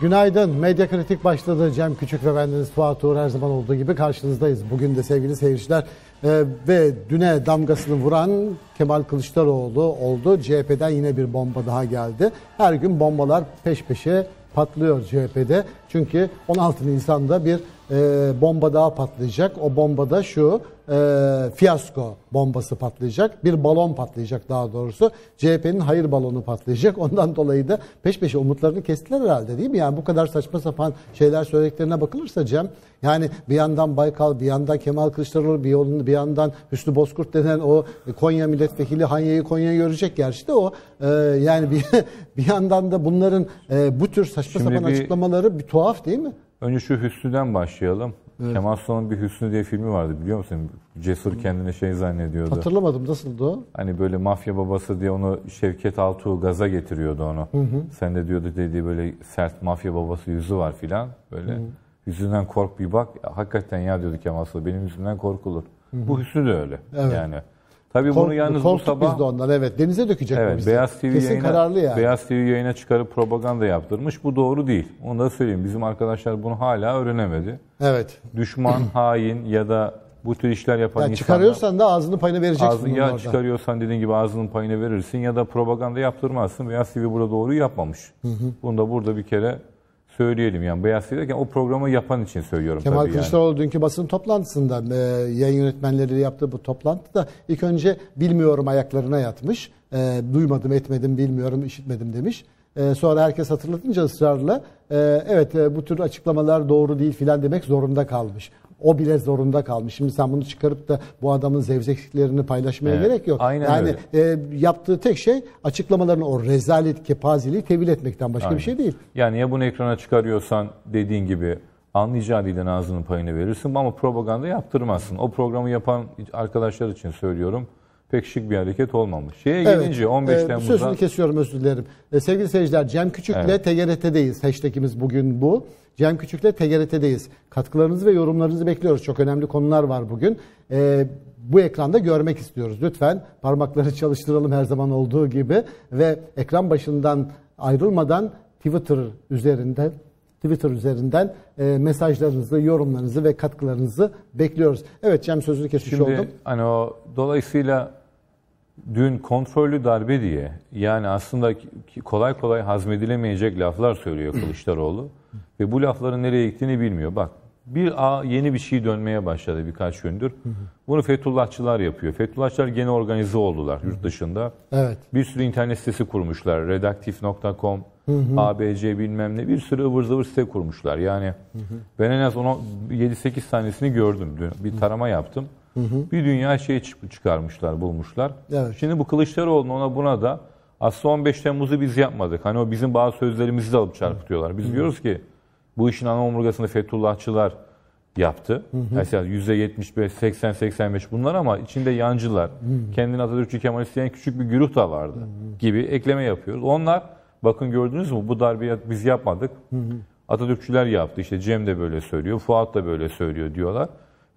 Günaydın. Medya Kritik başladı. Cem Küçük ve bendeniz Fuat Uğur her zaman olduğu gibi karşınızdayız. Bugün de sevgili seyirciler e, ve düne damgasını vuran Kemal Kılıçdaroğlu oldu. CHP'den yine bir bomba daha geldi. Her gün bombalar peş peşe patlıyor CHP'de. Çünkü 16 Nisan'da bir e, bomba daha patlayacak. O bomba da şu e, fiyasko bombası patlayacak. Bir balon patlayacak daha doğrusu. CHP'nin hayır balonu patlayacak. Ondan dolayı da peş peşe umutlarını kestiler herhalde değil mi? Yani bu kadar saçma sapan şeyler söylediklerine bakılırsa Cem yani bir yandan Baykal, bir yandan Kemal Kılıçdaroğlu, bir, yolun, bir yandan Hüsnü Bozkurt denen o Konya milletvekili Hanya'yı Konya'yı görecek gerçi de o e, yani bir, bir yandan da bunların e, bu tür saçma Şimdi sapan bir- açıklamaları bir tuhaf değil mi? Önce şu Hüsnü'den başlayalım. Kemal Sunal'ın bir Hüsnü diye filmi vardı biliyor musun? Cesur kendini şey zannediyordu. Hatırlamadım nasıldı o? Hani böyle mafya babası diye onu Şevket Altuğ gaza getiriyordu onu. Sen de diyordu dediği böyle sert mafya babası yüzü var filan. Böyle yüzünden kork bir bak. Ya, hakikaten ya diyordu Kemal Sunal benim yüzümden korkulur. Bu Hüsnü de öyle. Evet. Yani. Tabii bunu Kork- yalnız bu sabah biz de ondan evet. Denize dökecek Evet, bizi. Beyaz TV Kesin yayına, kararlı yani. Beyaz TV yayına çıkarıp propaganda yaptırmış. Bu doğru değil. Onu da söyleyeyim. Bizim arkadaşlar bunu hala öğrenemedi. Evet. Düşman, hain ya da bu tür işler yapan Yani insanlar... çıkarıyorsan da ağzını payını vereceksin Ağzını ya orada. çıkarıyorsan dediğin gibi ağzının payını verirsin ya da propaganda yaptırmazsın. Beyaz TV burada doğru yapmamış. Bunu da burada bir kere söyleyelim. Yani Beyaz TV derken o programı yapan için söylüyorum Kemal tabii yani. Kılıçdaroğlu dünkü basın toplantısında e, yayın yönetmenleriyle yaptığı bu toplantıda ilk önce bilmiyorum ayaklarına yatmış. E, duymadım, etmedim, bilmiyorum, işitmedim demiş. E, sonra herkes hatırlatınca ısrarla e, evet e, bu tür açıklamalar doğru değil filan demek zorunda kalmış. O bile zorunda kalmış. Şimdi sen bunu çıkarıp da bu adamın zevzekliklerini paylaşmaya Evet, gerek yok. aynen yani e, yaptığı tek şey açıklamalarını o rezalet, kepazeliği tevil etmekten başka bir Aynen. şey değil. Yani ya bunu ekrana çıkarıyorsan dediğin gibi anlayacağı dilden ağzının payını verirsin ama propaganda yaptırmazsın. O programı yapan arkadaşlar için söylüyorum pek şık bir hareket olmamış. Şeye gelince 15 e, Temmuz'da Sözünü kesiyorum özür dilerim. E, sevgili seyirciler Cem Küçük'le Evet. TGRT'deyiz. Hashtagimiz bugün bu. Cem Küçük'le TGRT'deyiz. Katkılarınızı ve yorumlarınızı bekliyoruz. Çok önemli konular var bugün. E, bu ekranda görmek istiyoruz. Lütfen parmakları çalıştıralım her zaman olduğu gibi. Ve ekran başından ayrılmadan Twitter üzerinde Twitter üzerinden e, mesajlarınızı, yorumlarınızı ve katkılarınızı bekliyoruz. Evet Cem sözünü kesmiş Şimdi oldum. hani o dolayısıyla dün kontrollü darbe diye yani aslında kolay kolay hazmedilemeyecek laflar söylüyor Kılıçdaroğlu ve bu lafların nereye gittiğini bilmiyor. Bak bir a yeni bir şey dönmeye başladı birkaç gündür. Bunu Fethullahçılar yapıyor. Fethullahçılar gene organize oldular yurt dışında. Evet. Bir sürü internet sitesi kurmuşlar. Redaktif.com, ABC bilmem ne bir sürü ıvır zıvır site kurmuşlar. Yani ben en az onu 7-8 tanesini gördüm. Dün bir tarama yaptım. Bir dünya şey çık- çıkarmışlar, bulmuşlar. Evet. Şimdi bu Kılıçdaroğlu'na ona buna da aslında 15 Temmuz'u biz yapmadık. Hani o bizim bazı sözlerimizi de alıp çarpıtıyorlar. Biz diyoruz ki bu işin ana omurgasını Fethullahçılar yaptı. Mesela %75, 80, 85 bunlar ama içinde yancılar, kendini Atatürkçü Kemal isteyen küçük bir güruh da vardı gibi ekleme yapıyoruz. Onlar bakın gördünüz mü bu darbeyi biz yapmadık. Atatürkçüler yaptı. İşte Cem de böyle söylüyor, Fuat da böyle söylüyor diyorlar.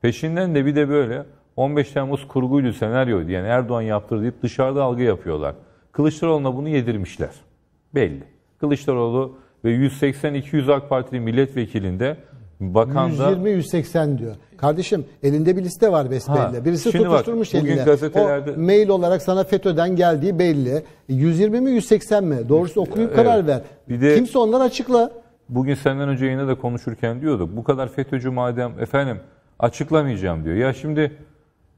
Peşinden de bir de böyle 15 Temmuz kurguydu, senaryoydu. Yani Erdoğan yaptırdı deyip dışarıda algı yapıyorlar. Kılıçdaroğlu'na bunu yedirmişler. Belli. Kılıçdaroğlu ve 180-200 AK Partili milletvekilinde bakan da 120-180 diyor. Kardeşim elinde bir liste var besbelli. Birisi şimdi bak, tutuşturmuş bugün eline. gazetelerde- O mail olarak sana FETÖ'den geldiği belli. 120 mi 180 mi? Doğrusu okuyup Evet. karar ver. Bir de- Kimse ondan açıkla. Bugün senden önce yayında da konuşurken diyorduk. Bu kadar FETÖ'cü madem efendim açıklamayacağım diyor. Ya şimdi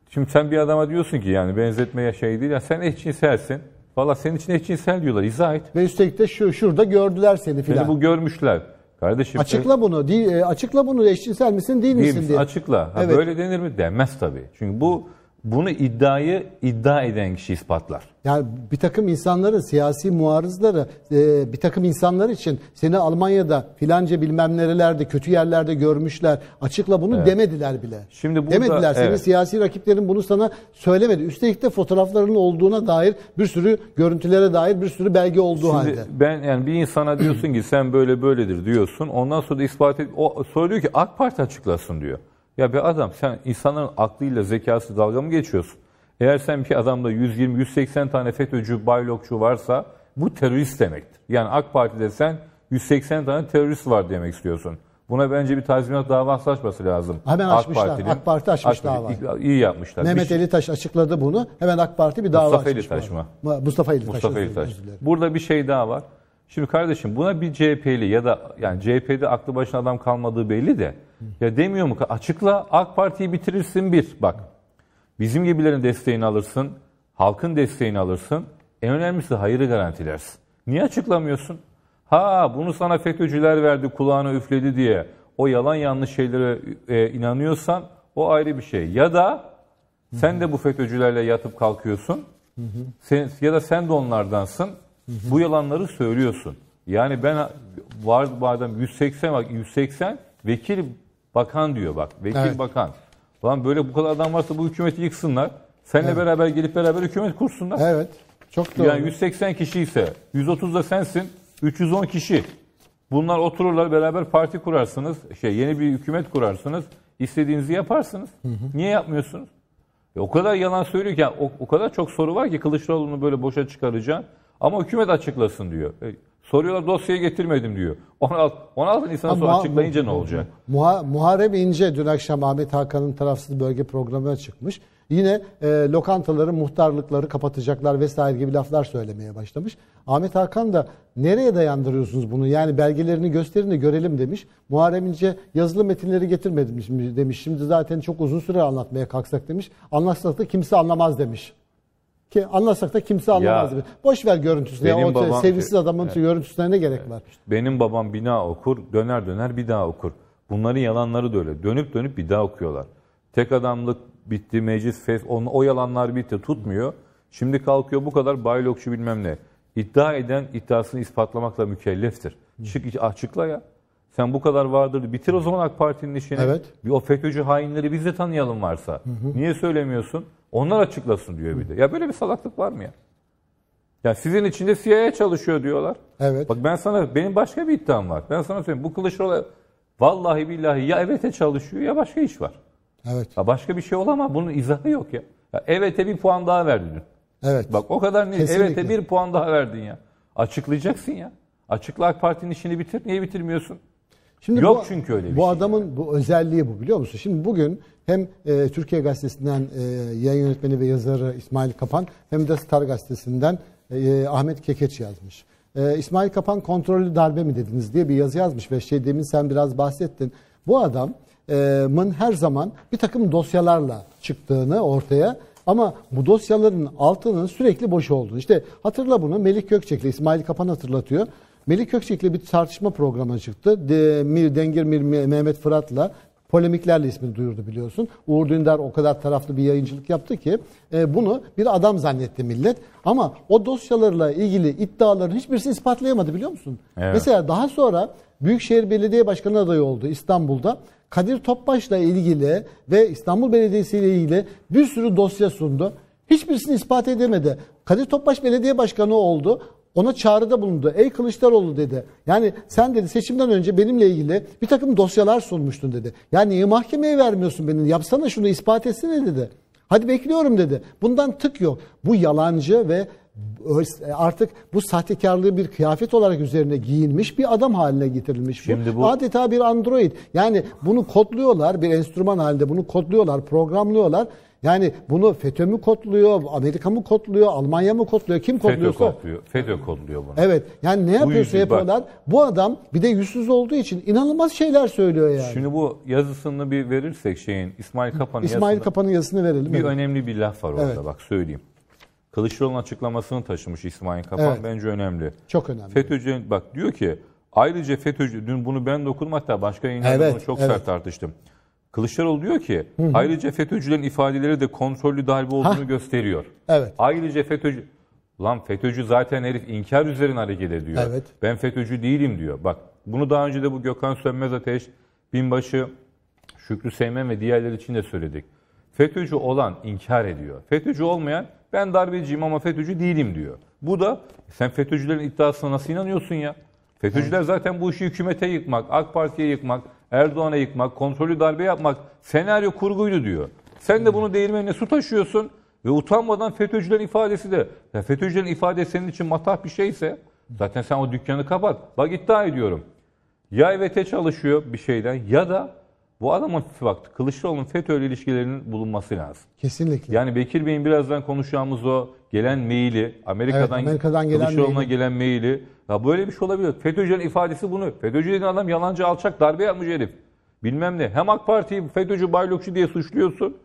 şimdi sen bir adama diyorsun ki yani benzetmeye şey değil ya sen eşcinselsin. Valla senin için eşcinsel diyorlar. İzah et. Ve üstelik de şu şurada gördüler seni Seni filan. bu görmüşler. Kardeşim Açıkla bunu. Değil, açıkla bunu. Eşcinsel misin değil, değil misin misin? diye. Açıkla. Ha, Evet. Böyle denir mi? Denmez tabii. Çünkü bu bunu iddiayı iddia eden kişi ispatlar. Yani bir takım insanların siyasi muarızları e, bir takım insanlar için seni Almanya'da filanca bilmem nerelerde kötü yerlerde görmüşler. Açıkla bunu demediler bile. Şimdi burada- demediler. Senin evet. siyasi rakiplerin bunu sana söylemedi. Üstelik de fotoğraflarının olduğuna dair bir sürü görüntülere dair bir sürü belge olduğu Şimdi halde. ben yani bir insana diyorsun ki sen böyle böyledir diyorsun. Ondan sonra da ispat et. O söylüyor ki AK Parti açıklasın diyor. Ya be adam sen insanların aklıyla zekası dalga mı geçiyorsun? Eğer sen bir adamda 120-180 tane FETÖ'cü, baylokçu varsa bu terörist demektir. Yani AK Parti'de sen 180 tane terörist var demek istiyorsun. Buna bence bir tazminat davası açması lazım. Hemen açmışlar. AK Parti açmış Açmış. İyi yapmışlar. Mehmet Bir şey- Elitaş açıkladı bunu. Hemen AK Parti bir dava Mustafa açmış. Elitaş mı? Mu- Mustafa Elitaş. Mustafa özür Elitaş. özür dilerim. Burada bir şey daha var. Şimdi kardeşim buna bir CHP'li ya da yani CHP'de aklı başına adam kalmadığı belli de ya demiyor mu açıkla AK Parti'yi bitirirsin bir bak. Bizim gibilerin desteğini alırsın, halkın desteğini alırsın. En önemlisi hayırı garantilersin. Niye açıklamıyorsun? Ha bunu sana FETÖ'cüler verdi, kulağına üfledi diye o yalan yanlış şeylere e, inanıyorsan o ayrı bir şey. Ya da sen de bu FETÖ'cülerle yatıp kalkıyorsun. Sen, ya da sen de onlardansın. Bu yalanları söylüyorsun. Yani ben var bu adam 180 bak 180 vekil bakan diyor bak. Vekil Evet. bakan. Lan böyle bu kadar adam varsa bu hükümeti yıksınlar. Seninle beraber gelip beraber hükümet kursunlar. Evet. Çok doğru. Yani 180 kişi ise 130 da sensin 310 kişi. Bunlar otururlar beraber parti kurarsınız. Şey yeni bir hükümet kurarsınız. İstediğinizi yaparsınız. Niye yapmıyorsunuz? E, o kadar yalan söylüyor ki yani o, o kadar çok soru var ki Kılıçdaroğlu'nu böyle boşa çıkaracaksın. Ama hükümet açıklasın diyor. E, soruyorlar dosyayı getirmedim diyor. 16, 16 Nisan sonra açıklayınca ne olacak? Muha, Muharrem İnce dün akşam Ahmet Hakan'ın tarafsız bölge programına çıkmış. Yine e, lokantaları, muhtarlıkları kapatacaklar vesaire gibi laflar söylemeye başlamış. Ahmet Hakan da nereye dayandırıyorsunuz bunu? Yani belgelerini gösterin de görelim demiş. Muharrem İnce yazılı metinleri getirmedim demiş. Şimdi zaten çok uzun süre anlatmaya kalksak demiş. Anlatsak da kimse anlamaz demiş. Ki anlatsak da kimse anlamaz demiş. Boş ver görüntüsünü. Ya, Benim o babam- sevgisiz adamın görüntüsüne ne gerek var? Benim babam bina okur, döner döner bir daha okur. Bunların yalanları da öyle. Dönüp dönüp bir daha okuyorlar. Tek adamlık bitti, meclis, fes, on, o yalanlar bitti, tutmuyor. Şimdi kalkıyor bu kadar baylokçu bilmem ne. İddia eden iddiasını ispatlamakla mükelleftir. Çık açıkla ya. Sen bu kadar vardır. Bitir o zaman AK Parti'nin işini. Evet. Bir o FETÖ'cü hainleri biz de tanıyalım varsa. Niye söylemiyorsun? Onlar açıklasın diyor bir de. Ya böyle bir salaklık var mı ya? Ya sizin içinde CIA çalışıyor diyorlar. Evet. Bak ben sana benim başka bir iddiam var. Ben sana söyleyeyim bu Kılıçdaroğlu vallahi billahi ya evete çalışıyor ya başka iş var. Evet. Ya başka bir şey olamaz. Bunun izahı yok ya. ya evete bir puan daha verdin. dün. Evet. Bak o kadar ne? Evete bir puan daha verdin ya. Açıklayacaksın ya. Açıkla AK Parti'nin işini bitir. Niye bitirmiyorsun? Şimdi Yok bu, çünkü öyle bir Bu şey. adamın bu özelliği bu biliyor musun? Şimdi bugün hem e, Türkiye Gazetesi'nden e, yayın yönetmeni ve yazarı İsmail Kapan hem de Star Gazetesi'nden e, Ahmet Kekeç yazmış. E, İsmail Kapan kontrollü darbe mi dediniz diye bir yazı yazmış ve şey demin sen biraz bahsettin. Bu adamın her zaman bir takım dosyalarla çıktığını ortaya ama bu dosyaların altının sürekli boş olduğunu. İşte hatırla bunu Melih Gökçek'le İsmail Kapan hatırlatıyor. Melih Gökçek'le bir tartışma programına çıktı. De, Mir, Dengir Mir, Mehmet Fırat'la polemiklerle ismini duyurdu biliyorsun. Uğur Dündar o kadar taraflı bir yayıncılık yaptı ki e, bunu bir adam zannetti millet. Ama o dosyalarla ilgili iddiaların hiçbirisini ispatlayamadı biliyor musun? Evet. Mesela daha sonra Büyükşehir Belediye Başkanı adayı oldu İstanbul'da. Kadir Topbaş'la ilgili ve İstanbul Belediyesi ile ilgili bir sürü dosya sundu. Hiçbirisini ispat edemedi. Kadir Topbaş belediye başkanı oldu. Ona çağrıda bulundu. Ey Kılıçdaroğlu dedi. Yani sen dedi seçimden önce benimle ilgili bir takım dosyalar sunmuştun dedi. Ya niye mahkemeye vermiyorsun beni? Yapsana şunu ispat etsene dedi. Hadi bekliyorum dedi. Bundan tık yok. Bu yalancı ve artık bu sahtekarlığı bir kıyafet olarak üzerine giyinmiş bir adam haline getirilmiş. Şimdi bu- Adeta bir android. Yani bunu kodluyorlar bir enstrüman halinde bunu kodluyorlar, programlıyorlar. Yani bunu FETÖ mü kodluyor, Amerika mı kodluyor, Almanya mı kodluyor, kim FETÖ kodluyorsa. kodluyor. FETÖ kodluyor bunu. Evet. Yani ne yapıyorsa yapıyorlar. Bu adam bir de yüzsüz olduğu için inanılmaz şeyler söylüyor yani. Şimdi bu yazısını bir verirsek şeyin İsmail Kapan'ın İsmail yazısında Kapan'ın yazısını verelim. bir Evet. önemli bir laf var orada Evet. bak söyleyeyim. Kılıçdaroğlu'nun açıklamasını taşımış İsmail Kapan Evet. bence önemli. Çok önemli. FETÖ'cü bak diyor ki ayrıca FETÖ'cü dün bunu ben de okudum hatta başka yayınlarda Evet, bunu çok evet. sert tartıştım. Kılıçdaroğlu diyor ki ayrıca FETÖ'cülerin ifadeleri de kontrollü darbe olduğunu Hah. gösteriyor. Evet. Ayrıca FETÖ'cü Lan FETÖ'cü zaten herif inkar üzerine hareket ediyor. Evet. Ben FETÖ'cü değilim diyor. Bak bunu daha önce de bu Gökhan Sönmez Ateş, Binbaşı, Şükrü Seymen ve diğerleri için de söyledik. FETÖ'cü olan inkar ediyor. FETÖ'cü olmayan ben darbeciyim ama FETÖ'cü değilim diyor. Bu da sen FETÖ'cülerin iddiasına nasıl inanıyorsun ya? FETÖ'cüler zaten bu işi hükümete yıkmak, AK Parti'ye yıkmak, Erdoğan'a yıkmak, kontrollü darbe yapmak senaryo kurguydu diyor. Sen de bunu değirmenine su taşıyorsun ve utanmadan FETÖ'cülerin ifadesi de ya FETÖ'cülerin ifadesi senin için matah bir şeyse Zaten sen o dükkanı kapat. Bak iddia ediyorum. Ya EVT çalışıyor bir şeyden ya da bu adamın bak Kılıçdaroğlu'nun FETÖ ile ilişkilerinin bulunması lazım. Kesinlikle. Yani Bekir Bey'in birazdan konuşacağımız o gelen maili, Amerika'dan, Evet, Amerika'dan gelen Kılıçdaroğlu'na maili. gelen maili. Ya böyle bir şey olabilir. FETÖ'cünün ifadesi bunu. FETÖ'cü dediğin adam yalancı alçak darbe yapmış herif. Bilmem ne. Hem AK Parti'yi FETÖ'cü baylokçu diye suçluyorsun.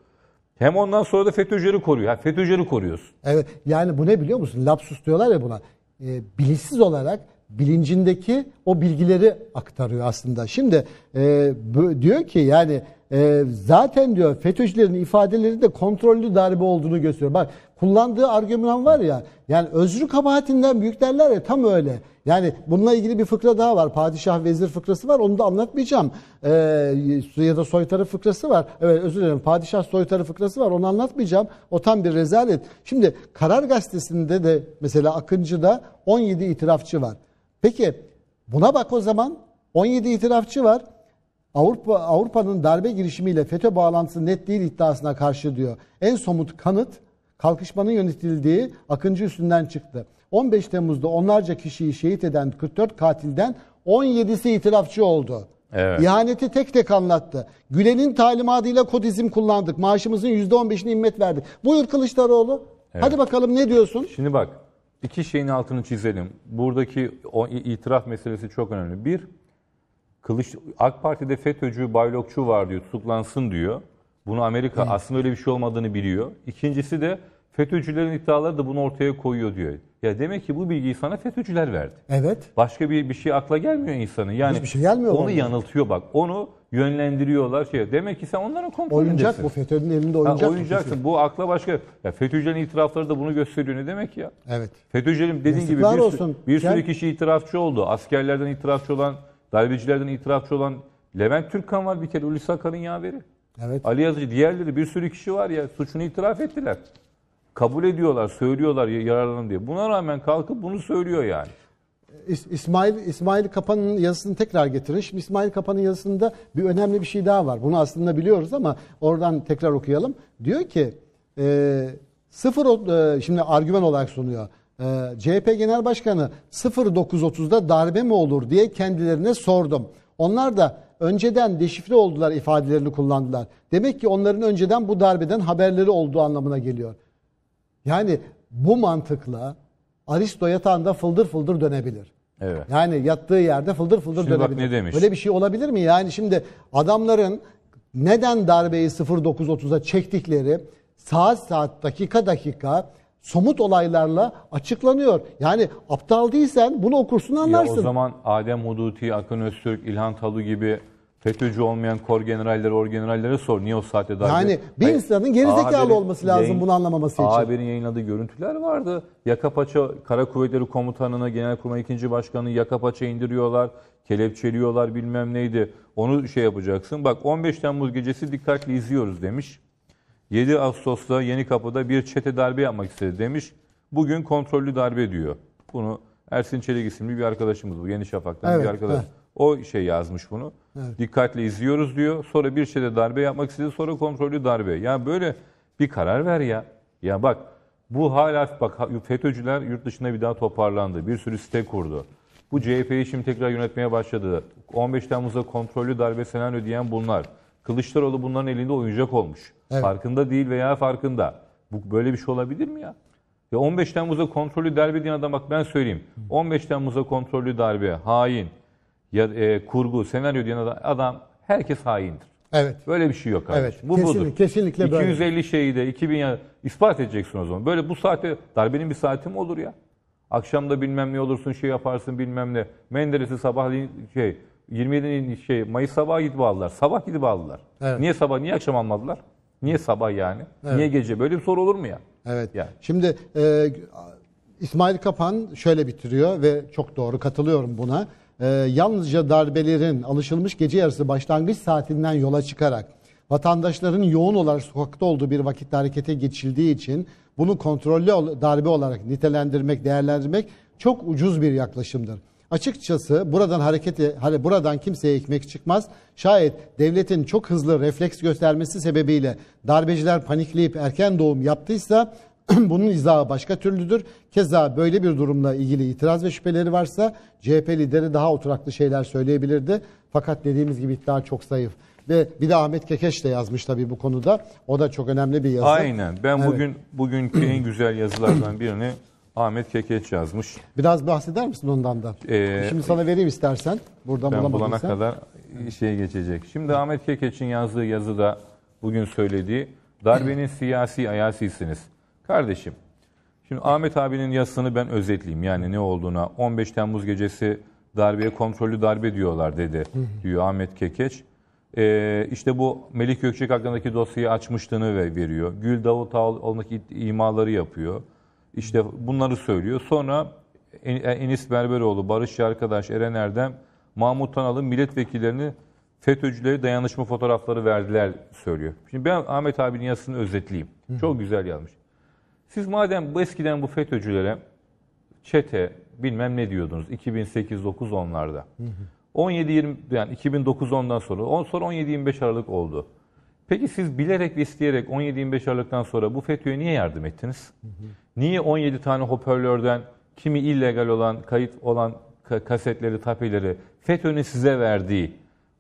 Hem ondan sonra da FETÖ'cüleri koruyor. Ha, FETÖ'cüleri koruyorsun. Evet yani bu ne biliyor musun? Lapsus diyorlar ya buna. Ee, bilinçsiz olarak bilincindeki o bilgileri aktarıyor aslında. Şimdi e, bu- diyor ki yani e, zaten diyor FETÖ'cülerin ifadeleri de kontrollü darbe olduğunu gösteriyor. Bak kullandığı argüman var ya yani özrü kabahatinden büyük derler ya tam öyle. Yani bununla ilgili bir fıkra daha var. Padişah vezir fıkrası var. Onu da anlatmayacağım. Ee, ya da soytarı fıkrası var. Evet özür dilerim. Padişah soytarı fıkrası var. Onu anlatmayacağım. O tam bir rezalet. Şimdi Karar Gazetesi'nde de mesela Akıncı'da 17 itirafçı var. Peki buna bak o zaman 17 itirafçı var. Avrupa Avrupa'nın darbe girişimiyle FETÖ bağlantısı net değil iddiasına karşı diyor. En somut kanıt kalkışmanın yönetildiği Akıncı üstünden çıktı. 15 Temmuz'da onlarca kişiyi şehit eden 44 katilden 17'si itirafçı oldu. Evet. İhaneti tek tek anlattı. Gülen'in talimatıyla kodizm kullandık. Maaşımızın %15'ini immet verdik. Buyur Kılıçdaroğlu. Hadi bakalım ne diyorsun? Şimdi bak iki şeyin altını çizelim. Buradaki o itiraf meselesi çok önemli. Bir, Kılıç, AK Parti'de FETÖ'cü, baylokçu var diyor, tutuklansın diyor. Bunu Amerika aslında öyle bir şey olmadığını biliyor. İkincisi de FETÖ'cülerin iddiaları da bunu ortaya koyuyor diyor. Ya demek ki bu bilgiyi sana FETÖ'cüler verdi. Evet. Başka bir bir şey akla gelmiyor insanın. Yani Hiçbir şey gelmiyor Onu yanıltıyor bak. Onu yönlendiriyorlar şey. Demek ki sen onların kontrolündesin. Oyuncak bu FETÖ'nün elinde Ha, oyuncak. bu oyuncaksın. Bu akla başka. Ya FETÖ'cülerin itirafları da bunu gösteriyor. Ne demek ya? Evet. FETÖ'cülerin dediğin gibi Yazıklar bir, sürü- olsun. bir sürü kişi itirafçı oldu. Askerlerden itirafçı olan, darbecilerden itirafçı olan Levent Türkkan var bir kere Hulusi Akar'ın yaveri. Evet. Ali Yazıcı, diğerleri bir sürü kişi var ya suçunu itiraf ettiler. Kabul ediyorlar, söylüyorlar ya- yararlanın diye. Buna rağmen kalkıp bunu söylüyor yani. İs- İsmail İsmail Kapan'ın yazısını tekrar getirin. Şimdi İsmail Kapan'ın yazısında bir önemli bir şey daha var. Bunu aslında biliyoruz ama oradan tekrar okuyalım. Diyor ki e, sıfır e, şimdi argüman olarak sunuyor. E, CHP Genel Başkanı 0930'da darbe mi olur diye kendilerine sordum. Onlar da önceden deşifre oldular ifadelerini kullandılar. Demek ki onların önceden bu darbeden haberleri olduğu anlamına geliyor. Yani bu mantıkla Aristo yatağında fıldır fıldır dönebilir. Evet. Yani yattığı yerde fıldır fıldır Şimdi bak dönebilir. ne demiş? Böyle bir şey olabilir mi? Yani şimdi adamların neden darbeyi 0930'a çektikleri saat saat dakika dakika somut olaylarla açıklanıyor. Yani aptal değilsen bunu okursun Ya anlarsın. o zaman Adem Huduti, Akın Öztürk, İlhan Talu gibi FETÖ'cü olmayan kor generalleri, orgenerallere sor. Niye o saatte darbe? Yani bir Hayır, insanın gerizekalı olması lazım bunu anlamaması için. Haberin yayınladığı görüntüler vardı. Yakapaça Kara Kuvvetleri Komutanı'nı, Genelkurmay 2. Başkanı yakapaça indiriyorlar, kelepçeliyorlar bilmem neydi. Onu şey yapacaksın. Bak 15 Temmuz gecesi dikkatli izliyoruz demiş. 7 Ağustos'ta Yeni Kapı'da bir çete darbe yapmak istedi demiş. Bugün kontrollü darbe diyor. Bunu Ersin Çelik isimli bir arkadaşımız bu. Yeni Şafak'tan Evet, bir arkadaş. evet. O şey yazmış bunu. Dikkatli izliyoruz diyor. Sonra bir çete darbe yapmak istedi. Sonra kontrollü darbe. Ya böyle bir karar ver ya. Ya bak bu hala bak FETÖ'cüler yurt dışında bir daha toparlandı. Bir sürü site kurdu. Bu CHP'yi şimdi tekrar yönetmeye başladı. 15 Temmuz'da kontrollü darbe senaryo diyen bunlar. Kılıçdaroğlu bunların elinde oyuncak olmuş. Evet. Farkında değil veya farkında. Bu böyle bir şey olabilir mi ya? Ya 15 Temmuz'da kontrollü darbe diyen adam bak ben söyleyeyim. 15 Temmuz'da kontrollü darbe, hain, ya e, kurgu, senaryo diyen adam, adam herkes haindir. Evet. Böyle bir şey yok kardeşim. Evet, Bu kesinlikle- budur. kesinlikle böyle. 250 şeyi de 2000 ya ispat edeceksin o zaman. Böyle bu saate darbenin bir saati mi olur ya? Akşamda bilmem ne olursun şey yaparsın bilmem ne. Menderes'i sabahleyin şey 27 şey Mayıs sabah gidip aldılar. Sabah gidip aldılar. Evet. Niye sabah niye akşam almadılar? Niye sabah yani? Niye gece? Böyle bir soru olur mu ya? Evet. Yani. Şimdi e, İsmail Kapan şöyle bitiriyor ve çok doğru katılıyorum buna. E, yalnızca darbelerin alışılmış gece yarısı başlangıç saatinden yola çıkarak vatandaşların yoğun olarak sokakta olduğu bir vakitte harekete geçildiği için bunu kontrollü ol- darbe olarak nitelendirmek, değerlendirmek çok ucuz bir yaklaşımdır. Açıkçası buradan harekete hani buradan kimseye ekmek çıkmaz. Şayet devletin çok hızlı refleks göstermesi sebebiyle darbeciler panikleyip erken doğum yaptıysa Bunun izahı başka türlüdür. Keza böyle bir durumla ilgili itiraz ve şüpheleri varsa CHP lideri daha oturaklı şeyler söyleyebilirdi. Fakat dediğimiz gibi iddia çok zayıf. Ve bir de Ahmet Kekeç de yazmış tabii bu konuda. O da çok önemli bir yazı. Aynen. Ben Evet. bugün bugünkü en güzel yazılardan birini Ahmet Kekeç yazmış. Biraz bahseder misin ondan da? Ee, Şimdi sana vereyim istersen. Buradan Ben bulana bulamadıysan. kadar şeye geçecek. Şimdi Ahmet Kekeç'in yazdığı yazıda bugün söylediği darbenin siyasi ayasisiniz. Kardeşim şimdi Ahmet abinin yazısını ben özetleyeyim. Yani ne olduğuna 15 Temmuz gecesi darbeye kontrollü darbe diyorlar dedi diyor Ahmet Kekeç. Ee, işte bu Melik Gökçek hakkındaki dosyayı açmışlığını ve veriyor. Gül Davutoğlu'ndaki imaları yapıyor. İşte bunları söylüyor. Sonra En- Enis Berberoğlu, Barış Arkadaş, Eren Erdem, Mahmut Tanal'ın milletvekillerini FETÖ'cülere dayanışma fotoğrafları verdiler söylüyor. Şimdi ben Ahmet abinin yazısını özetleyeyim. Çok güzel yazmış. Siz madem bu eskiden bu FETÖ'cülere çete bilmem ne diyordunuz 2008-9 onlarda. 17-20 yani 2009-10'dan sonra on, sonra 17-25 Aralık oldu. Peki siz bilerek ve isteyerek 17-25 Aralık'tan sonra bu FETÖ'ye niye yardım ettiniz? Niye 17 tane hoparlörden kimi illegal olan, kayıt olan ka- kasetleri, tapeleri FETÖ'nün size verdiği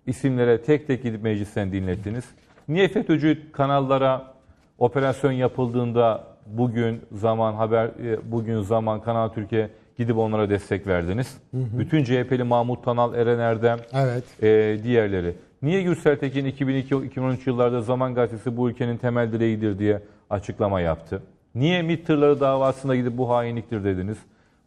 isimlere tek tek gidip meclisten dinlettiniz? Niye FETÖ'cü kanallara operasyon yapıldığında bugün zaman haber e, bugün zaman Kanal Türkiye gidip onlara destek verdiniz? Bütün CHP'li Mahmut Tanal, Eren Erdem, Evet. e, diğerleri. Niye Gürsel Tekin 2002-2013 yıllarda Zaman Gazetesi bu ülkenin temel direğidir diye açıklama yaptı? Niye MİT tırları davasında gidip bu hainliktir dediniz?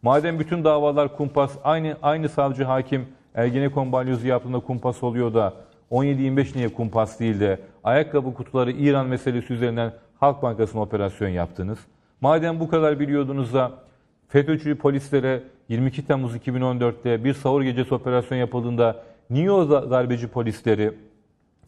Madem bütün davalar kumpas, aynı aynı savcı hakim Ergenekon balyozu yaptığında kumpas oluyor da 17-25 niye kumpas değil de ayakkabı kutuları İran meselesi üzerinden Halk Bankası'na operasyon yaptınız? Madem bu kadar biliyordunuz da FETÖ'cü polislere 22 Temmuz 2014'te bir sahur gecesi operasyon yapıldığında niye o da- darbeci polisleri,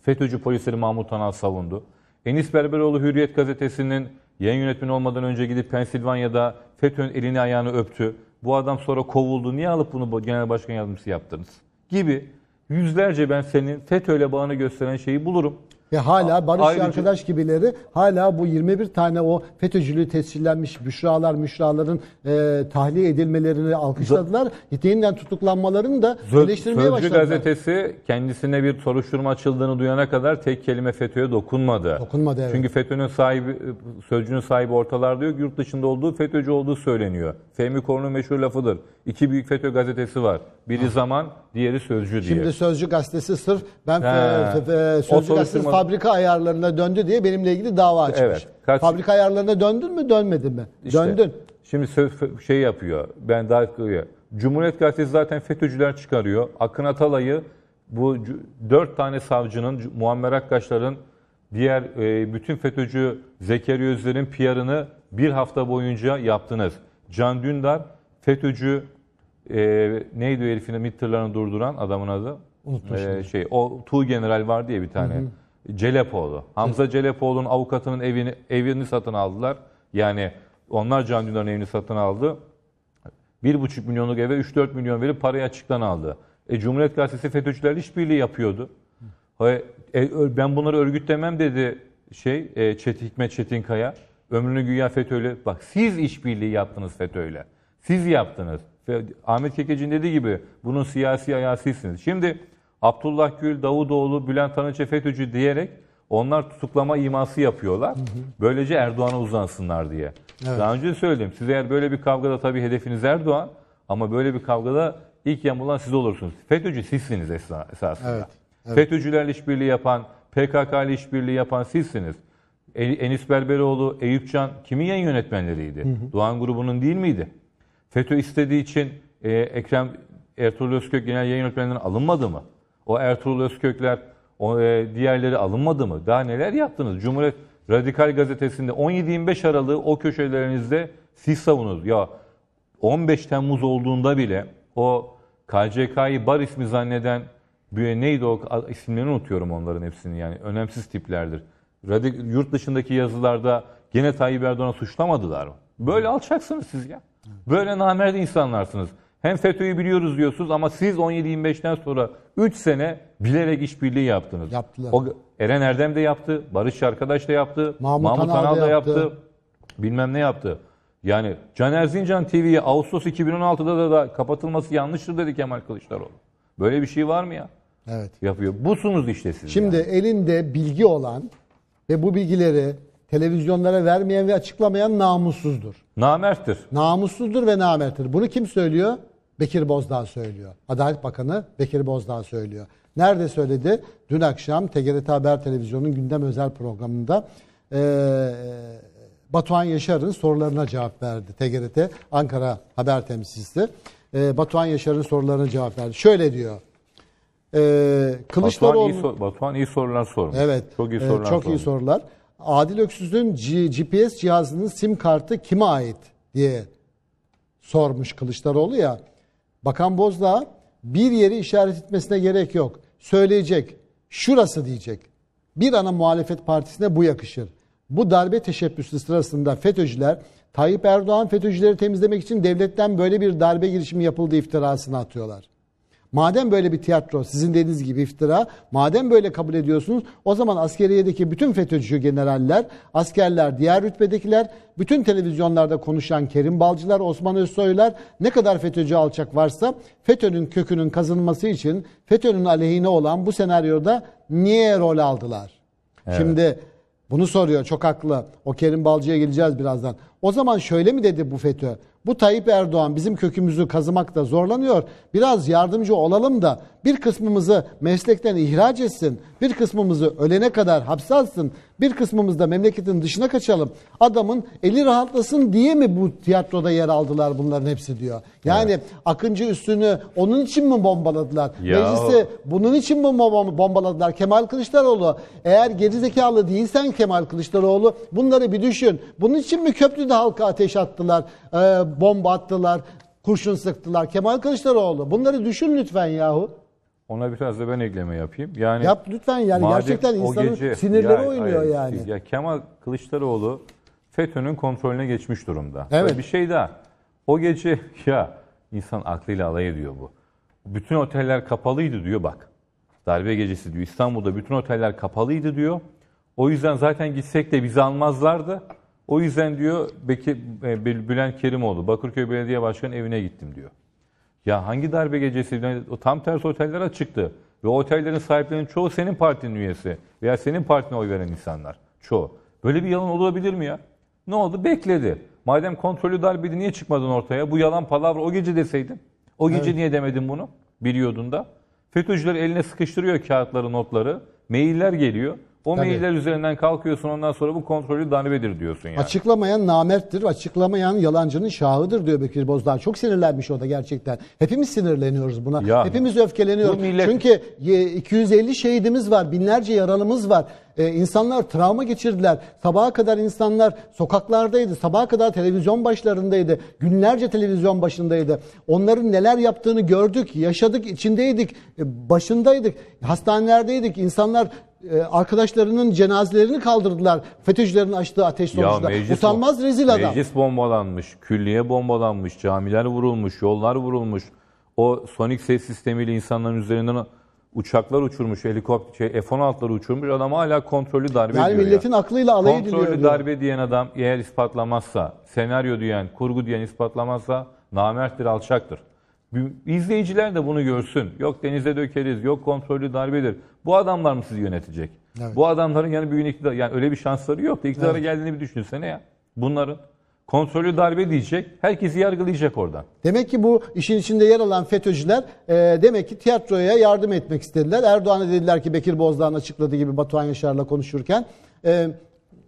FETÖ'cü polisleri Mahmut Tanal savundu? Enis Berberoğlu Hürriyet gazetesinin yayın yönetmeni olmadan önce gidip Pensilvanya'da FETÖ'nün elini ayağını öptü. Bu adam sonra kovuldu. Niye alıp bunu bu genel başkan yardımcısı yaptınız? Gibi yüzlerce ben senin FETÖ'yle bağını gösteren şeyi bulurum. Ve hala Barış Ayrıca- arkadaş gibileri hala bu 21 tane o FETÖ'cülüğü tescillenmiş büşralar, müşraların e, tahliye edilmelerini alkışladılar. Yeniden tutuklanmalarını da Sö- eleştirmeye Sözcü başladılar. gazetesi kendisine bir soruşturma açıldığını duyana kadar tek kelime FETÖ'ye dokunmadı. Dokunmadı, evet. Çünkü FETÖ'nün sahibi, Sözcü'nün sahibi ortalarda yok. Yurt dışında olduğu FETÖ'cü olduğu söyleniyor. Fehmi Korun'un meşhur lafıdır. İki büyük FETÖ gazetesi var. Biri zaman, diğeri Sözcü diye. Şimdi Sözcü Gazetesi sırf ben He. e, Sözcü Gazetesi fabrika ayarlarına döndü diye benimle ilgili dava açmış. Evet. Kaç- Fabrika ayarlarına döndün mü dönmedin mi? İşte, Döndün. Şimdi şey yapıyor. Ben daha Cumhuriyet Gazetesi zaten FETÖ'cüler çıkarıyor. Akın Atalay'ı bu dört tane savcının, Muammer Akkaşlar'ın diğer e, bütün FETÖ'cü Zekeriya Özler'in PR'ını bir hafta boyunca yaptınız. Can Dündar FETÖ'cü e, neydi o herifin MİT durduran adamın adı? Unuttum E, şey, o Tuğ General var diye bir tane. Celepoğlu. Hamza Celepoğlu'nun avukatının evini evini satın aldılar. Yani onlar Can Dündar'ın evini satın aldı. 1,5 milyonluk eve 3-4 milyon verip parayı açıktan aldı. E, Cumhuriyet Gazetesi FETÖ'cülerle işbirliği yapıyordu. E, ben bunları örgütlemem dedi şey e, Çet, Hikmet Çetinkaya. Ömrünü güya FETÖ'yle. Bak siz işbirliği yaptınız FETÖ'yle. Siz yaptınız. Ahmet Kekeci'nin dediği gibi bunun siyasi ayasısınız. Şimdi Abdullah Gül, Davutoğlu, Bülent Tanıç'a FETÖ'cü diyerek onlar tutuklama iması yapıyorlar. Böylece Erdoğan'a uzansınlar diye. Daha önce de söyledim. Siz eğer böyle bir kavgada tabii hedefiniz Erdoğan ama böyle bir kavgada ilk yamulan siz olursunuz. FETÖ'cü sizsiniz esasında. Evet, FETÖ'cülerle işbirliği yapan, PKK ile işbirliği yapan sizsiniz. E- Enis Berberoğlu, Eyüp Can kimin yayın yönetmenleriydi? Doğan grubunun değil miydi? FETÖ istediği için e, Ekrem Ertuğrul Özkök genel yayın yönetmenlerinden alınmadı mı? O Ertuğrul Özkökler, o e, diğerleri alınmadı mı? Daha neler yaptınız? Cumhuriyet Radikal Gazetesi'nde 17-25 Aralık'ı o köşelerinizde siz savunuz. Ya 15 Temmuz olduğunda bile o KCK'yı bar ismi zanneden neydi o isimlerini unutuyorum onların hepsini yani önemsiz tiplerdir. Radik, yurt dışındaki yazılarda gene Tayyip Erdoğan'ı suçlamadılar mı? Böyle alçaksınız siz ya. Böyle namerd insanlarsınız. Hem FETÖ'yü biliyoruz diyorsunuz ama siz 17-25'ten sonra 3 sene bilerek işbirliği yaptınız. Yaptılar. O Eren Erdem de yaptı, Barış Arkadaş da yaptı, Mahmut Mahmut, Tanal da Tanal da yaptı. yaptı. bilmem ne yaptı. Yani Caner Zincan TV'ye Ağustos 2016'da da, da kapatılması yanlıştır dedi Kemal Kılıçdaroğlu. Böyle bir şey var mı ya? Evet. Yapıyor. Busunuz işte siz. Şimdi yani. elinde bilgi olan ve bu bilgileri televizyonlara vermeyen ve açıklamayan namussuzdur. Namerttir. Namussuzdur ve namerttir. Bunu kim söylüyor? Bekir Bozdağ söylüyor. Adalet Bakanı Bekir Bozdağ söylüyor. Nerede söyledi? Dün akşam TGRT Haber Televizyonu'nun gündem özel programında eee Batuhan Yaşar'ın sorularına cevap verdi. TGRT Ankara haber temsilcisi. Eee Batuhan Yaşar'ın sorularına cevap verdi. Şöyle diyor. Batuhan Kılıçdaroğlu iyi, sor- Batuhan iyi sorular sormuş. Evet. Çok iyi e, sorular çok iyi sorular. Adil Öksüz'ün GPS cihazının sim kartı kime ait diye sormuş Kılıçdaroğlu ya. Bakan Bozdağ bir yeri işaret etmesine gerek yok. Söyleyecek. Şurası diyecek. Bir ana muhalefet partisine bu yakışır. Bu darbe teşebbüsü sırasında FETÖ'cüler Tayyip Erdoğan FETÖ'cüleri temizlemek için devletten böyle bir darbe girişimi yapıldığı iftirasını atıyorlar. Madem böyle bir tiyatro sizin dediğiniz gibi iftira, madem böyle kabul ediyorsunuz o zaman askeriyedeki bütün FETÖ'cü generaller, askerler, diğer rütbedekiler, bütün televizyonlarda konuşan Kerim Balcılar, Osman Özsoylar ne kadar FETÖ'cü alçak varsa FETÖ'nün kökünün kazınması için FETÖ'nün aleyhine olan bu senaryoda niye rol aldılar? Şimdi bunu soruyor çok haklı. O Kerim Balcı'ya geleceğiz birazdan. O zaman şöyle mi dedi bu FETÖ? Bu Tayyip Erdoğan bizim kökümüzü kazımakta zorlanıyor. Biraz yardımcı olalım da bir kısmımızı meslekten ihraç etsin. Bir kısmımızı ölene kadar hapse atsın. Bir kısmımız da memleketin dışına kaçalım. Adamın eli rahatlasın diye mi bu tiyatroda yer aldılar bunların hepsi diyor. Yani Akıncı üstünü onun için mi bombaladılar? Ya Meclisi bunun için mi bom- bombaladılar? Kemal Kılıçdaroğlu eğer gerizekalı değilsen Kemal Kılıçdaroğlu bunları bir düşün. Bunun için mi köprüde halka ateş attılar, e, bomba attılar, kurşun sıktılar? Kemal Kılıçdaroğlu bunları düşün lütfen yahu. Ona biraz da ben ekleme yapayım. Yani Yap lütfen yani gerçekten insanın gece- sinirleri Ya, oynuyor hayır, yani. Ya Kemal Kılıçdaroğlu FETÖ'nün kontrolüne geçmiş durumda. Evet. Ve Bir şey daha. O gece ya insan aklıyla alay ediyor bu. Bütün oteller kapalıydı diyor bak. Darbe gecesi diyor. İstanbul'da bütün oteller kapalıydı diyor. O yüzden zaten gitsek de bizi almazlardı. O yüzden diyor Bekir, e, Bülent Kerimoğlu Bakırköy Belediye Başkanı evine gittim diyor. Ya hangi darbe gecesi? O tam tersi oteller açıktı. Ve otellerin sahiplerinin çoğu senin partinin üyesi. Veya senin partine oy veren insanlar. Çoğu. Böyle bir yalan olabilir mi ya? Ne oldu? Bekledi. Madem kontrollü darbeydi niye çıkmadın ortaya? Bu yalan palavra o gece deseydin. O gece niye demedin bunu? Biliyordun da. FETÖ'cüler eline sıkıştırıyor kağıtları, notları. Mailler geliyor. O Tabii. mailler üzerinden kalkıyorsun ondan sonra bu kontrollü darbedir diyorsun yani. Açıklamayan namerttir, açıklamayan yalancının şahıdır diyor Bekir Bozdağ. Çok sinirlenmiş o da gerçekten. Hepimiz sinirleniyoruz buna. Ya, Hepimiz öfkeleniyoruz. millet- Çünkü e, 250 şehidimiz var, binlerce yaralımız var. Ee, insanlar travma geçirdiler. Sabaha kadar insanlar sokaklardaydı. Sabaha kadar televizyon başlarındaydı. Günlerce televizyon başındaydı. Onların neler yaptığını gördük, yaşadık, içindeydik, e, başındaydık. Hastanelerdeydik. İnsanlar e, arkadaşlarının cenazelerini kaldırdılar. FETÖ'cülerin açtığı ateş sonucunda. Utanmaz rezil adam. Meclis bombalanmış, külliye bombalanmış, camiler vurulmuş, yollar vurulmuş. O sonik ses sistemiyle insanların üzerinden uçaklar uçurmuş, helikopter, şey, F-16'ları uçurmuş. Adam hala kontrollü darbe Yani diyor milletin ya. aklıyla alay ediliyor. Kontrollü diyor. darbe diyen adam eğer ispatlamazsa, senaryo diyen, kurgu diyen ispatlamazsa namerttir, alçaktır. İzleyiciler de bunu görsün. Yok denize dökeriz, yok kontrollü darbedir. Bu adamlar mı sizi yönetecek? Evet. Bu adamların yani gün iktidar, yani öyle bir şansları yok da iktidara geldiğini bir düşünsene ya. Bunların kontrollü darbe diyecek, herkesi yargılayacak oradan. Demek ki bu işin içinde yer alan FETÖ'cüler e, demek ki tiyatroya yardım etmek istediler. Erdoğan'a dediler ki Bekir Bozdağ'ın açıkladığı gibi Batuhan Yaşar'la konuşurken e,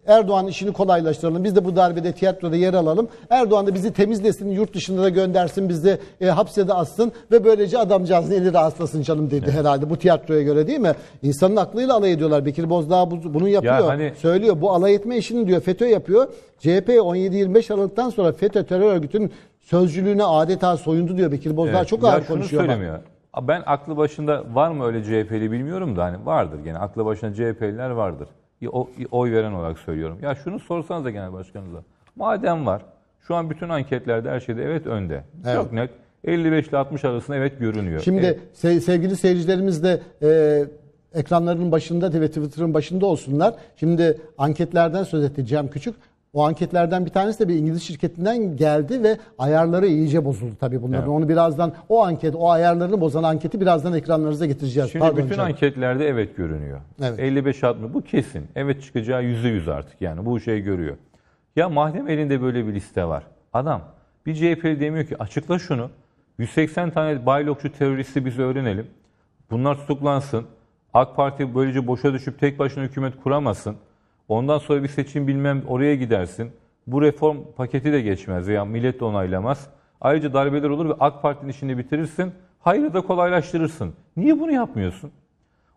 Erdoğan işini kolaylaştıralım. Biz de bu darbede tiyatroda yer alalım. Erdoğan da bizi temizlesin, yurt dışına da göndersin, bizi e, hapse de atsın ve böylece adamcağızın eli rahatlasın canım dedi herhalde bu tiyatroya göre değil mi? İnsanın aklıyla alay ediyorlar. Bekir Bozdağ bu- bunu yapıyor. hani- Söylüyor. Bu alay etme işini diyor FETÖ yapıyor. CHP 17-25 Aralık'tan sonra FETÖ terör örgütünün sözcülüğüne adeta soyundu diyor Bekir Bozdağ. Evet. Çok Ya ağır konuşuyor. söylemiyor. Ben aklı başında var mı öyle CHP'li bilmiyorum da hani vardır gene aklı başında CHP'liler vardır. Oy veren olarak söylüyorum. Ya şunu sorsanız da genel başkanınıza. Madem var şu an bütün anketlerde her şeyde evet önde. Evet. Çok net. 55 ile 60 arasında evet görünüyor. Şimdi Evet. se- sevgili seyircilerimiz de e, ekranlarının başında ve Twitter'ın başında olsunlar. Şimdi anketlerden söz etti Cem Küçük. O anketlerden bir tanesi de bir İngiliz şirketinden geldi ve ayarları iyice bozuldu tabii bunların. Evet. Onu birazdan o anket, o ayarlarını bozan anketi birazdan ekranlarınıza getireceğiz. Şimdi Pardon bütün canım. anketlerde evet görünüyor. Evet. 55-60 bu kesin. Evet çıkacağı %100 artık yani bu şey görüyor. Ya mahkeme elinde böyle bir liste var. Adam bir CHP'li demiyor ki açıkla şunu. 180 tane baylokçu teröristi biz öğrenelim. Bunlar tutuklansın. AK Parti böylece boşa düşüp tek başına hükümet kuramasın. Ondan sonra bir seçim bilmem oraya gidersin. Bu reform paketi de geçmez veya millet de onaylamaz. Ayrıca darbeler olur ve AK Parti'nin işini bitirirsin. Hayrı da kolaylaştırırsın. Niye bunu yapmıyorsun?